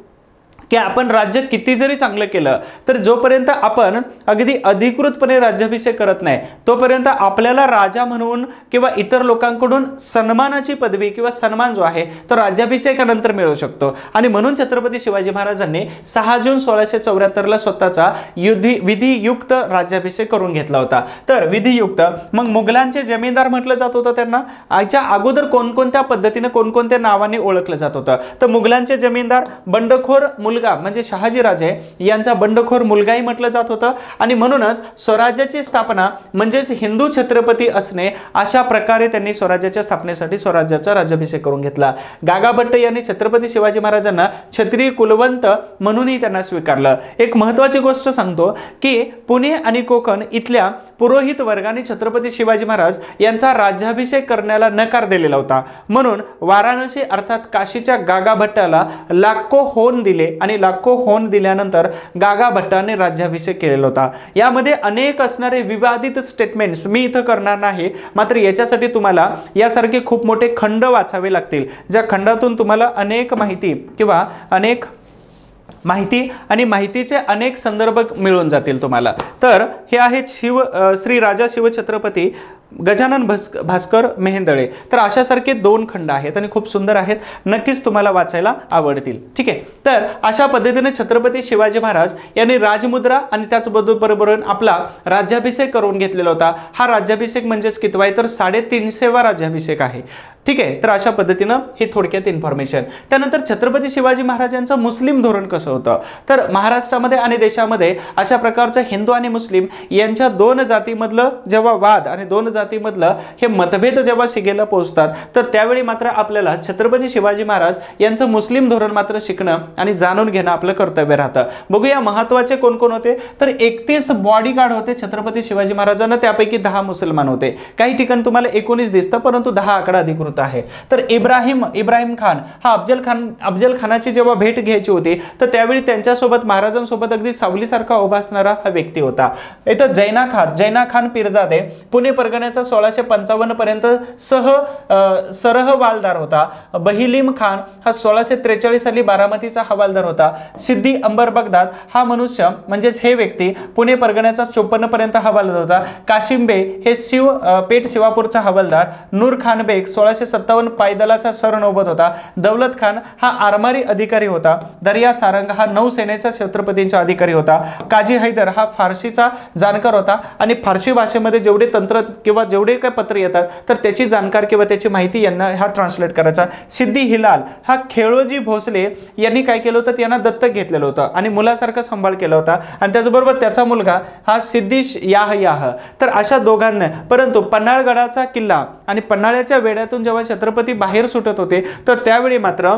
की आपण राज्य किती जरी चांगलं केलं तर जोपर्यंत आपण अगदी अधिकृतपणे राज्याभिषेक करत नाही तोपर्यंत आपल्याला राजा म्हणून किंवा इतर लोकांकडून सन्मानाची पदवी किंवा सन्मान जो आहे तो राज्याभिषेकानंतर मिळू शकतो. आणि म्हणून छत्रपती शिवाजी महाराजांनी सहा जून सोळाशे चौऱ्याहत्तरला स्वतःचा युद्धी विधियुक्त राज्याभिषेक करून घेतला होता. तर विधियुक्त मग मुघलांचे जमीनदार म्हटलं जात होतं त्यांना. आजच्या अगोदर कोणकोणत्या पद्धतीने कोणकोणत्या नावाने ओळखलं जात होतं? तर मुघलांचे जमीनदार बंडखोर मुल मुलगा म्हणजे शहाजीराजे यांचा बंडखोर मुलगाही म्हटलं जात होतं. आणि म्हणूनच स्वराज्याची स्थापना म्हणजेच हिंदू छत्रपती असणे अशा प्रकारे त्यांनी स्वराज्याच्या स्थापनेसाठी स्वराज्याचा राज्याभिषेक करून घेतला. गागाभट्ट यांनी छत्रपती शिवाजी महाराजांना क्षत्रिय कुलवंत म्हणूनही त्यांना स्वीकारलं. एक महत्वाची गोष्ट सांगतो की पुणे आणि कोकण इथल्या पुरोहित वर्गाने छत्रपती शिवाजी महाराज यांचा राज्याभिषेक करण्याला नकार दिलेला होता. म्हणून वाराणसी अर्थात काशीच्या गागाभट्टाला लाखो होन दिले आणि लाखो होन दिल्यानंतर गागा भट्टाने राज्याभिषेक केलेला होता. यामध्ये अनेक असणारे विवादित स्टेटमेंट्स मी इथं करणार नाही. मात्र याच्यासाठी तुम्हाला यासारखे खूप मोठे खंड वाचावे लागतील. ज्या खंडातून तुम्हाला अनेक माहिती किंवा अनेक माहिती आणि माहितीचे अनेक संदर्भ मिळून जातील तुम्हाला. तर हे आहेत शिव श्री राजा शिवछत्रपती गजानन भस भास्कर मेहेंदळे. तर अशासारखे दोन खंड आहेत आणि खूप सुंदर आहेत. नक्कीच तुम्हाला वाचायला आवडतील. ठीक आहे? तर अशा पद्धतीने छत्रपती शिवाजी महाराज यांनी राजमुद्रा आणि त्याचबरोबर आपला राज्याभिषेक करून घेतलेला होता. हा राज्याभिषेक म्हणजेच कितवा आहे तर साडेतीनशेवा राज्याभिषेक आहे. ठीक आहे? तर अशा पद्धतीनं हे थोडक्यात इन्फॉर्मेशन त्यानंतर छत्रपती शिवाजी महाराजांचं मुस्लिम धोरण कसं होतं? तर महाराष्ट्रामध्ये आणि देशामध्ये अशा प्रकारचं हिंदू आणि मुस्लिम यांच्या दोन जातीमधलं जेव्हा वाद आणि दोन जातीमधलं हे मतभेद जेव्हा शिगेला पोहोचतात तर त्यावेळी मात्र आपल्याला छत्रपती शिवाजी महाराज यांचं मुस्लिम धोरण मात्र शिकणं आणि जाणून घेणं आपलं कर्तव्य राहतं. बघूया महत्त्वाचे कोण कोण होते? तर एकतीस बॉडीगार्ड होते छत्रपती शिवाजी महाराजांना त्यापैकी दहा मुसलमान होते. काही ठिकाणी तुम्हाला एकोणीस दिसतं परंतु दहा आकडा अधिकृत आहे. तर इब्राहिम इब्राहिम खान हा अफजल खान अफजल खानाची जेव्हा भेट घ्यायची होती तर त्यावेळी त्यांच्यासोबत महाराजांसोबत अगदी सावलीसारखा उभा असणारा हा व्यक्ती होता. इथं जैना खान जैना खान पिरजादे पुणे परगण्याचा सोळाशे पंचावन्न पर्यंत सह सरह वालदार होता. बहिलीम खान हा सोळाशे त्रेचाळीस साली बारामतीचा हवालदार होता. सिद्धी अंबर बगदाद हा मनुष्य म्हणजेच हे व्यक्ती पुणे परगण्याचा चोपन्न पर्यंत हवालदार होता. काशिंबे हे शिव पेठ शिवापूरचा हवालदार. नूर खान बेग सोळाशे सत्तावन्न पायदलाचा सरनौबत होता. दौलत खान हा आरमारी अधिकारी होता. दर्या सारंग हा नौसेनेचा छत्रपतींचा अधिकारी होता. काजी हैदर हा फारशीचा जाणकार होता. आणि फारशी भाषेमध्ये जेवढे तंत्र किंवा जेवढे काय पत्र येतात तर त्याची जाणकार किंवा त्याची माहिती यांना हा ट्रान्सलेट करायचा. सिद्धी हिलाल हा खेळोजी भोसले यांनी काय केलं होतं? त्यांना दत्तक घेतलेलं होतं आणि मुलासारखा सांभाळ केला होता. आणि त्याचबरोबर त्याचा मुलगा हा सिद्धीश याह याह. तर अशा दोघांना परंतु पन्हाळगडाचा किल्ला आणि पन्हाळ्याच्या वेड्यातून जेव्हा छत्रपती बाहेर सुटत होते तर त्यावेळी मात्र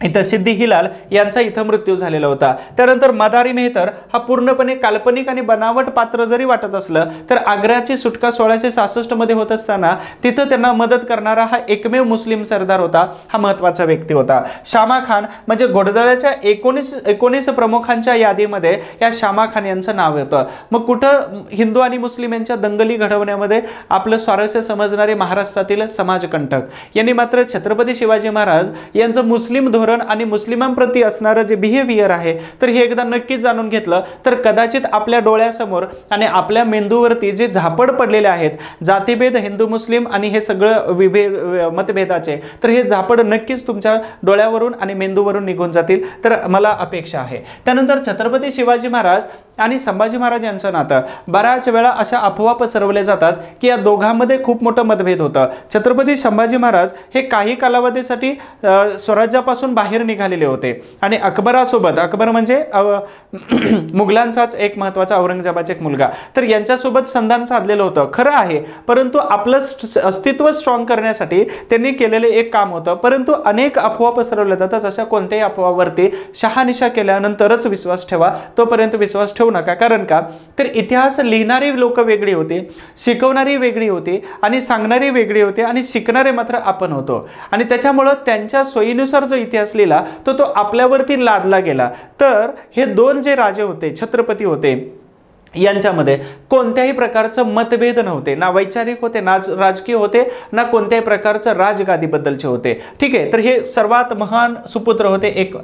इथं सिद्धी हिलाल यांचा इथं मृत्यू झालेला होता. त्यानंतर मदारी मेहतर हा पूर्णपणे काल्पनिक आणि बनावट पात्र जरी वाटत असलं तर आग्र्याची सुटका सोळाशे सहासष्टमध्ये होत असताना तिथं त्यांना मदत करणारा हा एकमेव मुस्लिम सरदार होता हा महत्त्वाचा व्यक्ती होता. शामा खान म्हणजे घोडदळ्याच्या एकोणीस एकोणीस प्रमुखांच्या यादीमध्ये या शामा खान यांचं नाव होतं. मग कुठं हिंदू आणि मुस्लिम यांच्या दंगली घडवण्यामध्ये आपलं स्वारस्य समजणारे महाराष्ट्रातील समाजकंटक? यांनी मात्र छत्रपती शिवाजी महाराज यांचं मुस्लिम धोरण आणि मुस्लिमांप्रती असणारं जे बिहेवियर आहे तर हे एकदा नक्कीच जाणून घेतलं. तर कदाचित आपल्या डोळ्यासमोर आणि आपल्या मेंदूवरती जे झापड पडलेले आहेत जातीभेद हिंदू मुस्लिम आणि हे सगळं विभे मतभेदाचे तर हे झापड नक्कीच तुमच्या डोळ्यावरून आणि मेंदूवरून निघून जातील. तर मला अपेक्षा आहे. त्यानंतर छत्रपती शिवाजी महाराज आणि संभाजी महाराज यांचं नातं. बऱ्याच वेळा अशा अफवा पसरवल्या जातात की या दोघांमध्ये खूप मोठं मतभेद होतं. छत्रपती संभाजी महाराज हे काही कालावधीसाठी स्वराज्यापासून बाहेर निघालेले होते. आणि अकबरासोबत अकबर म्हणजे मुघलांचाच एक महत्त्वाचा औरंगजेबाचा एक मुलगा. तर यांच्यासोबत संधान साधलेलं होतं. खरं आहे परंतु आपलं अस्तित्व स्ट्रॉंग करण्यासाठी त्यांनी केलेले एक काम होतं. परंतु अनेक अफवा पसरवल्या जातात. अशा कोणत्याही अफवावरती शहानिशा केल्यानंतरच विश्वास ठेवा. तोपर्यंत विश्वास ठेवू नका. कारण का? तर इतिहास लिहिणारी लोक वेगळी होती शिकवणारी वेगळी होती आणि सांगणारी वेगळी होती आणि शिकणारे मात्र आपण होतो. आणि त्याच्यामुळं त्यांच्या सोयीनुसार जो इतिहास लिहिला तर तो आपल्यावरती लादला गेला. तर हे दोन जे राजे होते छत्रपती होते यांच्यामध्ये कोणत्याही प्रकारचं मतभेद नव्हते. ना वैचारिक होते ना राजकीय होते ना कोणत्याही प्रकारचं राजगादीबद्दलचे होते. ठीक आहे तर हे सर्वात महान सुपुत्र होते एक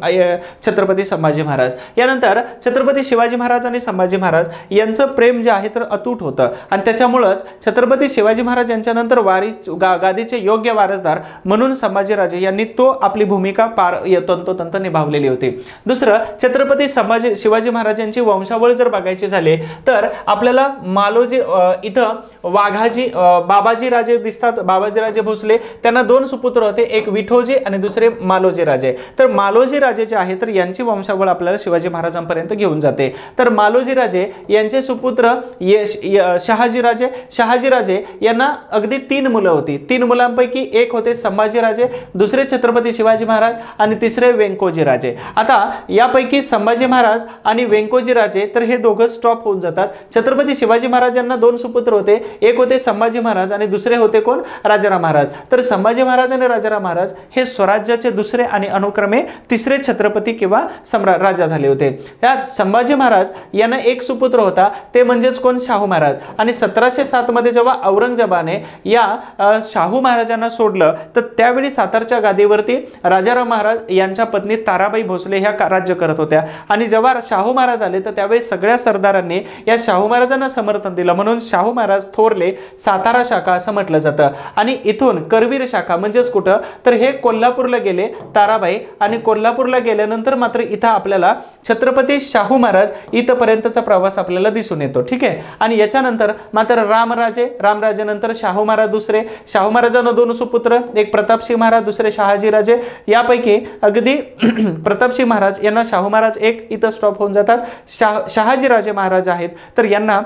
छत्रपती संभाजी महाराज. यानंतर छत्रपती शिवाजी महाराज आणि संभाजी महाराज यांचं प्रेम जे आहे तर अतूट होतं. आणि त्याच्यामुळंच छत्रपती शिवाजी महाराज यांच्यानंतर वारी गा गादीचे योग्य वारसदार म्हणून संभाजीराजे यांनी तो आपली भूमिका पार तंतोतंत निभावलेली होती. दुसरं छत्रपती संभाजी शिवाजी महाराजांची वंशावळ जर बघायची झाली तर आपल्याला मालोजी इथं वाघाजी बाबाजी राजे दिसतात. बाबाजी राजे भोसले त्यांना दोन सुपुत्र होते. एक विठोजी आणि दुसरे मालोजी राजे. तर मालोजी राजे जे आहे तर यांची वंशावळ आपल्याला शिवाजी महाराजांपर्यंत घेऊन जाते. तर मालोजी राजे यांचे सुपुत्र यश य- शहाजी राजे. शहाजी राजे यांना अगदी तीन मुलं होती. तीन मुलांपैकी एक होते संभाजी राजे दुसरे छत्रपती शिवाजी महाराज आणि तिसरे व्यंकोजी राजे. आता यापैकी संभाजी महाराज आणि व्यंकोजी राजे तर हे दोघं स्टॉप होऊन जातात. छत्रपती शिवाजी महाराजांना दोन सुपुत्र होते. एक होते संभाजी महाराज आणि दुसरे होते कोण? राजाराम महाराज. तर संभाजी महाराज आणि राजाराम महाराज हे स्वराज्याचे दुसरे आणि अनुक्रमे तिसरे छत्रपती किंवा सम्राट राजा झाले होते. या संभाजी महाराज यांना एक सुपुत्र होता. ते म्हणजेच कोण? शाहू महाराज. आणि सतराशे सातमध्ये जेव्हा औरंगजेबाने या शाहू महाराजांना सोडलं तर त्यावेळी सातारच्या गादीवरती राजाराम महाराज यांच्या पत्नी ताराबाई भोसले ह्या राज्य करत होत्या. आणि जेव्हा शाहू महाराज आले तर त्यावेळी सगळ्या सरदारांनी या शाहू महाराजांना समर्थन दिलं. म्हणून शाहू महाराज थोरले सातारा शाखा असं म्हटलं जातं. आणि इथून करवीर शाखा म्हणजेच कुठं? तर हे कोल्हापूरला गेले ताराबाई. आणि कोल्हापूरला गेल्यानंतर मात्र इथं आपल्याला छत्रपती शाहू महाराज इथपर्यंतचा प्रवास आपल्याला दिसून येतो. ठीक आहे? आणि याच्यानंतर मात्र रामराजे रामराजेनंतर शाहू महाराज दुसरे शाहू महाराजांना दोन सुपुत्र एक प्रतापसिंह महाराज दुसरे शहाजीराजे. यापैकी अगदी प्रतापसिंह महाराज यांना शाहू महाराज एक इथं स्टॉप होऊन जातात. शाह शहाजीराजे महाराज आहेत. तर यांना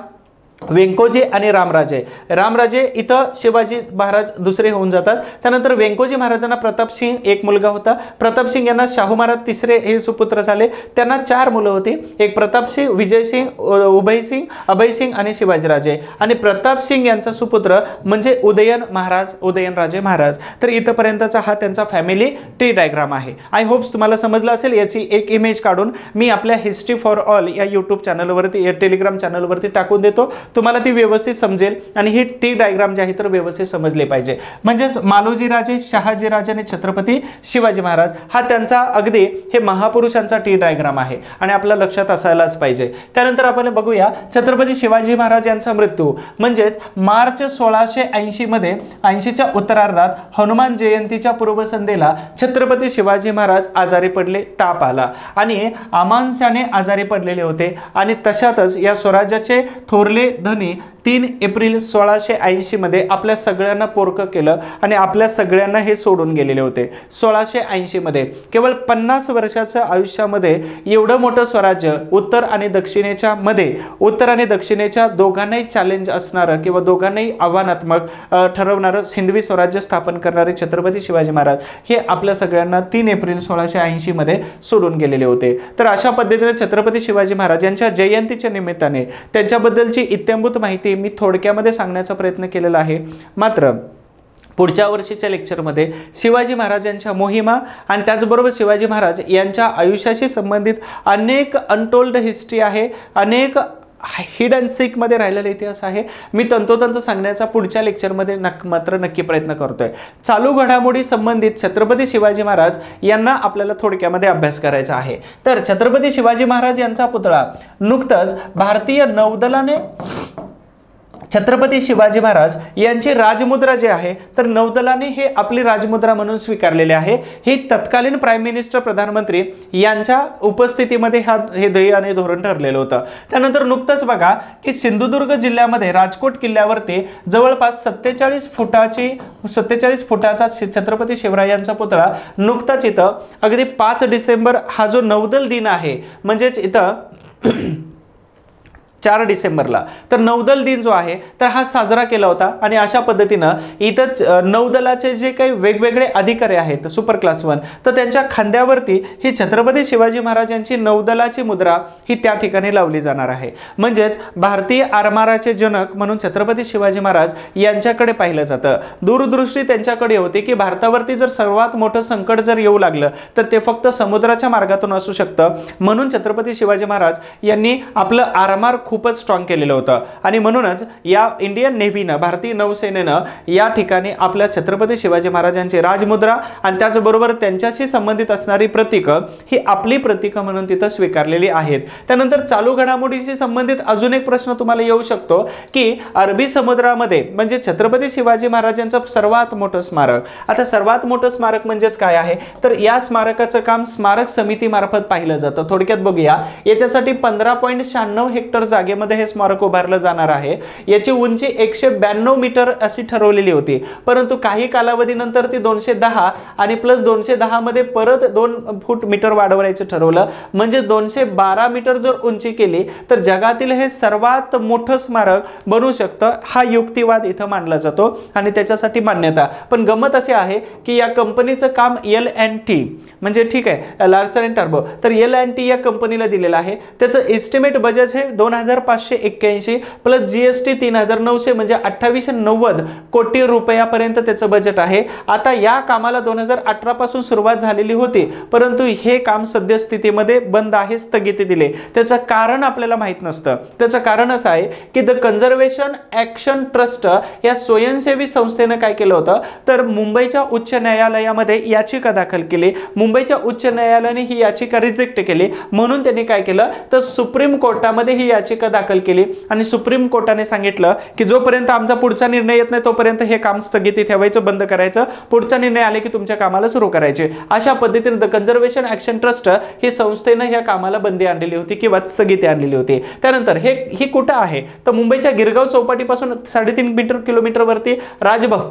व्यंकोजी आणि रामराजे. रामराजे इथं शिवाजी महाराज दुसरे होऊन जातात. त्यानंतर वेंकोजी महाराजांना प्रतापसिंग एक मुलगा होता. प्रतापसिंग यांना शाहू महाराज तिसरे हे सुपुत्र झाले. त्यांना चार मुलं होती. एक प्रतापसिंग विजयसिंग उभयसिंग अभयसिंग आणि शिवाजीराजे. आणि प्रतापसिंग यांचा सुपुत्र म्हणजे उदयन महाराज उदयनराजे महाराज. तर इथंपर्यंतचा हा त्यांचा फॅमिली ट्री डायग्राम आहे. आय होप्स तुम्हाला समजलं असेल याची एक इमेज काढून मी आपल्या हिस्ट्री फॉर ऑल या यूट्यूब चॅनलवरती या टेलिग्राम चॅनलवरती टाकून देतो. तुम्हाला ती व्यवस्थित समजेल आणि ही टी डायग्राम जी आहे तर व्यवस्थित समजले पाहिजे. म्हणजेच मालोजी राजे शहाजी राजे आणि छत्रपती शिवाजी महाराज हा त्यांचा अगदी हे महापुरुषांचा टी डायग्राम आहे आणि आपल्या लक्षात असायलाच पाहिजे. त्यानंतर आपण बघूया छत्रपती शिवाजी महाराज यांचा मृत्यू. म्हणजेच मार्च सोळाशे ऐंशी मध्ये ऐंशीच्या उत्तरार्धात हनुमान जयंतीच्या पूर्वसंध्येला छत्रपती शिवाजी महाराज आजारी पडले ताप आला. आणि आमांशाने आजारी पडलेले होते आणि तशातच या स्वराज्याचे थोरले धनी तीन एप्रिल सोळाशे ऐंशीमध्ये आपल्या सगळ्यांना पोरकं केलं आणि आपल्या सगळ्यांना हे सोडून गेलेले होते. सोळाशे ऐंशीमध्ये केवळ पन्नास वर्षाच्या आयुष्यामध्ये एवढं मोठं स्वराज्य उत्तर आणि दक्षिणेच्या मध्ये उत्तर आणि दक्षिणेच्या दोघांनाही चॅलेंज असणारं किंवा दोघांनाही आव्हानात्मक ठरवणारं हिंदवी स्वराज्य स्थापन करणारे छत्रपती शिवाजी महाराज हे आपल्या सगळ्यांना तीन एप्रिल सोळाशे ऐंशीमध्ये सोडून गेलेले होते. तर अशा पद्धतीने छत्रपती शिवाजी महाराज यांच्या जयंतीच्या निमित्ताने त्यांच्याबद्दलची इत्यांभूत माहिती मी थोडक्यामध्ये सांगण्याचा प्रयत्न केलेला आहे. मात्र पुढच्या वर्षीच्या लेक्चरमध्ये शिवाजी महाराजांच्या मोहिमा आणि त्याचबरोबर शिवाजी महाराज यांच्या आयुष्याशी संबंधित अनेक अनटोल्ड हिस्ट्री आहे अनेक हिड अँड सीकमध्ये राहिलेला इतिहास आहे. मी तंतोतंत सांगण्याचा पुढच्या लेक्चरमध्ये नक् मात्र नक्की प्रयत्न करतोय. चालू घडामोडी संबंधित छत्रपती शिवाजी महाराज यांना आपल्याला थोडक्यामध्ये अभ्यास करायचा आहे. तर छत्रपती शिवाजी महाराज यांचा पुतळा नुकतंच भारतीय नौदलाने छत्रपती शिवाजी महाराज यांची राजमुद्रा जी आहे तर नौदलाने हे आपली राजमुद्रा म्हणून स्वीकारलेले आहे. ही तत्कालीन प्राईम मिनिस्टर प्रधानमंत्री यांच्या उपस्थितीमध्ये हा हे ध्येय आणि धोरण ठरलेलं होतं. त्यानंतर नुकतंच बघा की सिंधुदुर्ग जिल्ह्यामध्ये राजकोट किल्ल्यावरती जवळपास सत्तेचाळीस फुटाची सत्तेचाळीस फुटाचा शि- छत्रपती शिवरायांचा पुतळा नुकताच इथं अगदी पाच डिसेंबर हा जो नौदल दिन आहे म्हणजेच इथं चार डिसेंबरला. तर नौदल दिन जो आहे तर हा साजरा केला होता आणि अशा पद्धतीनं इथं नौदलाचे जे काही वेगवेगळे अधिकारी आहेत सुपर क्लास वन तर त्यांच्या खांद्यावरती ही छत्रपती शिवाजी महाराज यांची नौदलाची मुद्रा ही त्या ठिकाणी लावली जाणार आहे. म्हणजेच भारतीय आरमाराचे जनक म्हणून छत्रपती शिवाजी महाराज यांच्याकडे पाहिलं जातं. दूरदृष्टी त्यांच्याकडे होती की भारतावरती जर सर्वात मोठं संकट जर येऊ लागलं तर ते फक्त समुद्राच्या मार्गातून असू शकतं. म्हणून छत्रपती शिवाजी महाराज यांनी आपलं आरमार खूपच स्ट्रॉंग केलेलं होतं. आणि म्हणूनच या इंडियन नेव्हीनं भारतीय नौसेनेनं या ठिकाणी आपल्या छत्रपती शिवाजी महाराजांची राजमुद्रा आणि त्याचबरोबर त्यांच्याशी संबंधित असणारी प्रतीकं ही आपली प्रतीकं म्हणून तिथं स्वीकारलेली आहेत. त्यानंतर चालू घडामोडीशी संबंधित अजून एक प्रश्न तुम्हाला येऊ शकतो की अरबी समुद्रामध्ये म्हणजे छत्रपती शिवाजी महाराजांचं सर्वात मोठं स्मारक. आता सर्वात मोठं स्मारक म्हणजेच काय आहे? तर या स्मारकाचं काम स्मारक समितीमार्फत पाहिलं जातं. थोडक्यात बघूया. याच्यासाठी पंधरा पॉईंट शहाण्णव हेक्टर जागेमध्ये हे स्मारक उभारलं जाणार आहे. याची उंची एकशे ब्याण्णव मीटर अशी ठरवलेली होती. परंतु काही कालावधीनंतर ती दोनशे दहा आणि प्लस दोनशे दहा मध्ये परत दोन फूट मीटर वाढवायचं ठरवलं. म्हणजे दोनशे बारा मीटर जर उंची केली तर जगातील हे सर्वात मोठं स्मारक बनू शकतं हा युक्तिवाद इथं मानला जातो आणि त्याच्यासाठी मान्यता. पण गमत अशी आहे की या कंपनीचं काम एल अँड टी म्हणजे ठीक आहे लार्सन अँड टर्बो. तर एल अँड टी या कंपनीला दिलेलं आहे. त्याचं एस्टिमेट बजेट हे दोन हजार पाचशे एक्क्याऐंशी प्लस जी एस टी तीन हजार नऊशे म्हणजे अठ्ठावीसशे नव्वद कोटी रुपयापर्यंत त्याचं बजेट आहे. आता या कामाला दोन हजार अठरा पासून सुरुवात झालेली होती परंतु हे काम सद्यस्थितीमध्ये बंद आहे स्थगिती दिले. त्याचं कारण आपल्याला माहीत नसतं. त्याचं कारण असं आहे की द कन्झर्वेशन ॲक्शन ट्रस्ट या स्वयंसेवी संस्थेनं काय केलं होतं? तर मुंबईच्या उच्च न्यायालयामध्ये याचिका दाखल केली. मुंबईच्या उच्च न्यायालयाने ही याचिका रिजेक्ट केली. म्हणून त्यांनी काय केलं? तर सुप्रीम कोर्टामध्ये ही याचिका दाखल केली. आणि सुप्रीम कोर्टाने सांगितलं की जोपर्यंत आमचा पुढचा निर्णय येत नाही तोपर्यंत हे काम स्थगिती ठेवायचं बंद करायचं. पुढचा निर्णय आले की तुमच्या कामाला सुरू करायचे. अशा पद्धतीने द कन्झर्वेशन ॲक्शन ट्रस्ट ही संस्थेनं या कामाला बंदी आणलेली होती किंवा स्थगिती आणलेली होती. त्यानंतर हे ही कुठं आहे? तर मुंबईच्या गिरगाव चौपाटीपासून साडेतीन मीटर किलोमीटरवरती राजभव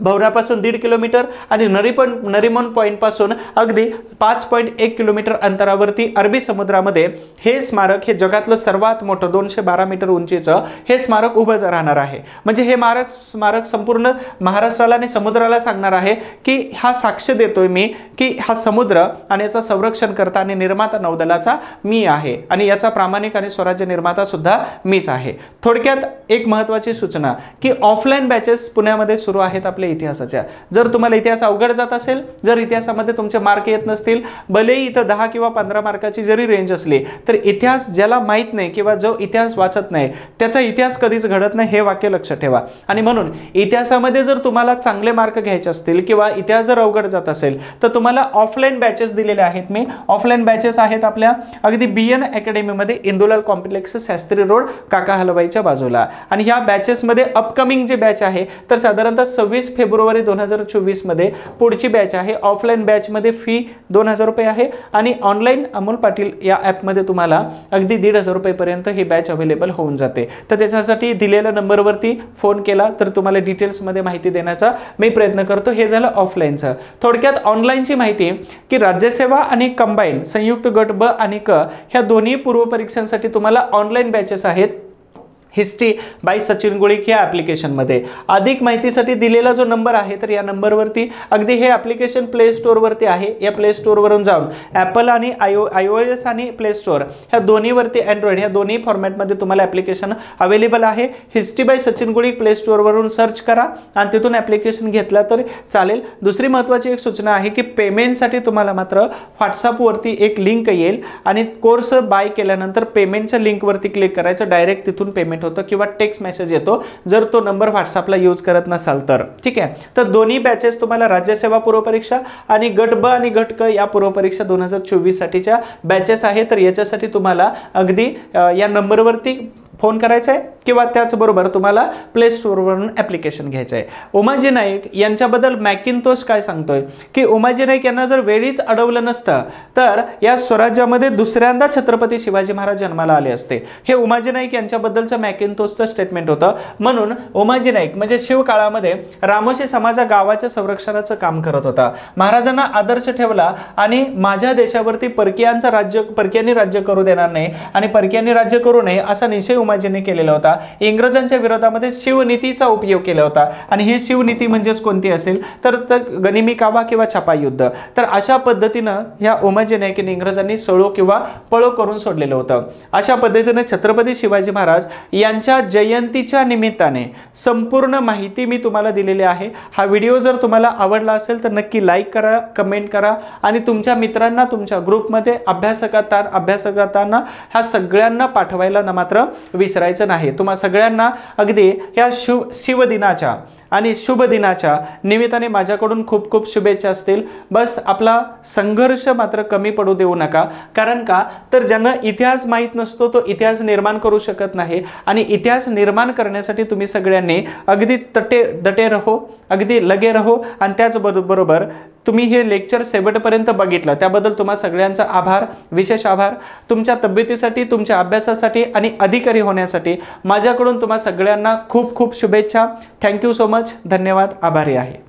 भवरापासून दीड किलोमीटर आणि नरीपण नरीमन पॉईंटपासून अगदी पाच पॉईंट एक किलोमीटर अंतरावरती अरबी समुद्रामध्ये हे स्मारक हे जगातलं सर्वात मोठं दोनशे बारा मीटर उंचीचं हे स्मारक उभं राहणार आहे. म्हणजे हे मारक स्मारक संपूर्ण महाराष्ट्राला आणि समुद्राला सांगणार आहे की हा साक्ष देतोय मी की हा समुद्र आणि याचं संरक्षण करता आणि निर्माता नौदलाचा मी आहे आणि याचा प्रामाणिक आणि स्वराज्य निर्माता सुद्धा मीच आहे. थोडक्यात एक महत्त्वाची सूचना की ऑफलाईन बॅचेस पुण्यामध्ये सुरू आहेत आपले इतिहासाच्या. जर तुम्हाला इतिहास अवघड जात असेल जर इतिहासामध्ये तुमचे मार्क येत नसतील भलेही इथं दहा किंवा पंधरा मार्काची जरी रेंज असली तर इतिहास ज्याला माहीत नाही किंवा जो इतिहास वाचत नाही त्याचा इतिहास कधीच घडत नाही हे वाक्य लक्षात ठेवा. आणि म्हणून इतिहासामध्ये जर तुम्हाला चांगले मार्क घ्यायचे असतील किंवा इतिहास जर अवघड जात असेल तर तुम्हाला ऑफलाईन बॅचेस दिलेले आहेत मी. ऑफलाईन बॅचेस आहेत आपल्या अगदी बी एन अकॅडमीमध्ये इंदुलाल कॉम्प्लेक्स शास्त्री रोड काका हलवाईच्या बाजूला. आणि ह्या बॅचेसमध्ये अपकमिंग जे बॅच आहे तर साधारणतः सव्वीस फेब्रुवारी दोन हजार चोवीसमध्ये पुढची बॅच आहे. ऑफलाईन बॅचमध्ये फी दोन हजार रुपये आहे. आणि ऑनलाईन अमोल पाटील या ॲपमध्ये तुम्हाला अगदी दीड हजार रुपयेपर्यंत ही बॅच अवेलेबल होऊन जाते. तर त्याच्यासाठी दिलेल्या नंबरवरती फोन केला तर तुम्हाला डिटेल्समध्ये माहिती देण्याचा मी प्रयत्न करतो. हे झालं ऑफलाईनचं थोडक्यात ऑनलाईनची माहिती की राज्यसेवा आणि कंबाईन संयुक्त गट ब आणि क ह्या दोन्ही पूर्वपरीक्षांसाठी तुम्हाला ऑनलाईन बॅचेस आहेत. हिस्ट्री बाय सचिन गुळिक या ॲप्लिकेशनमध्ये अधिक माहितीसाठी दिलेला जो नंबर आहे तर या नंबरवरती अगदी हे ॲप्लिकेशन प्ले स्टोअरवरती आहे. या प्ले स्टोअरवरून जाऊन ॲपल आणि आयो आय ओ एस आणि प्ले स्टोअर ह्या दोन्हीवरती अँड्रॉइड ह्या दोन्ही फॉर्मॅटमध्ये तुम्हाला ॲप्लिकेशन अवेलेबल आहे. History by Sachin Gulik Play स्टोअरवरून search करा आणि तिथून ॲप्लिकेशन घेतला तर चालेल. दुसरी महत्त्वाची एक सूचना आहे की पेमेंटसाठी तुम्हाला मात्र व्हॉट्सअपवरती एक लिंक येईल आणि कोर्स बाय केल्यानंतर पेमेंटच्या लिंकवरती क्लिक करायचं. डायरेक्ट तिथून पेमेंट होतं किंवा टेक्स्ट मेसेज येतो. जर तो नंबर व्हॉट्सअपला यूज करत नसाल तर. ठीक आहे? तर दोन्ही बॅचेस तुम्हाला राज्यसेवा पूर्वपरीक्षा आणि गट ब आणि गट क या पूर्वपरीक्षा दोन हजार चोवीससाठीच्या बॅचेस आहे तर याच्यासाठी तुम्हाला अगदी या नंबरवरती फोन करायचा आहे किंवा त्याचबरोबर तुम्हाला प्ले स्टोअरवरून ॲप्लिकेशन घ्यायचं आहे. उमाजी नाईक यांच्याबद्दल मॅकिनतोष काय सांगतोय? की उमाजी नाईक यांना जर वेळीच अडवलं नसतं तर या स्वराज्यामध्ये दुसऱ्यांदा छत्रपती शिवाजी महाराज जन्माला आले असते. हे उमाजी नाईक यांच्याबद्दलचं मॅकिनतोषचं स्टेटमेंट होतं. म्हणून उमाजी नाईक म्हणजे शिवकाळामध्ये रामोशी समाजा गावाच्या संरक्षणाचं काम करत होता. महाराजांना आदर्श ठेवला आणि माझ्या देशावरती परकीयांचं राज्य परकीयांनी राज्य करू देणार नाही आणि परकीयांनी राज्य करू नये असा निश्चय उमाजींनी केलेला होता. इंग्रजांच्या विरोधामध्ये शिवनीतीचा उपयोग केला होता. आणि ही शिवनीती म्हणजेच कोणती असेल? तर गनिमी कावा किंवा छापा युद्ध. तर अशा पद्धतीनं ह्या उमाजी नाईकीने इंग्रजांनी सळो किंवा पळो करून सोडलेलं होतं. अशा पद्धतीने छत्रपती शिवाजी महाराज यांच्या जयंतीच्या निमित्ताने संपूर्ण माहिती मी तुम्हाला दिलेली आहे. हा व्हिडिओ जर तुम्हाला आवडला असेल तर नक्की लाईक करा कमेंट करा आणि तुमच्या मित्रांना तुमच्या ग्रुपमध्ये अभ्यासकांना अभ्यासकांना ह्या सगळ्यांना पाठवायला ना मात्र विसरायचं नाही. तुम्हा सगळ्यांना अगदी या शु शिवदिनाच्या आणि शुभ दिनाच्या निमित्ताने माझ्याकडून खूप खूप शुभेच्छा असतील. बस आपला संघर्ष मात्र कमी पडू देऊ नका. कारण का? तर ज्यांना इतिहास माहीत नसतो तो इतिहास निर्माण करू शकत नाही. आणि इतिहास निर्माण करण्यासाठी तुम्ही सगळ्यांनी अगदी तटे दटे रहो अगदी लगे रहो. आणि त्याचबरोबर तुम्ही हे लेक्चर शेवटपर्यंत बघितलं. त्याबद्दल तुम्हा सगळ्यांचा आभार. विशेष आभार. तुमच्या तब्येतीसाठी तुमच्या अभ्यासासाठी आणि अधिकारी होण्यासाठी माझ्याकडून तुम्हा सगळ्यांना खूप खूप शुभेच्छा. थँक्यू सो मच धन्यवाद. आभारी आहे.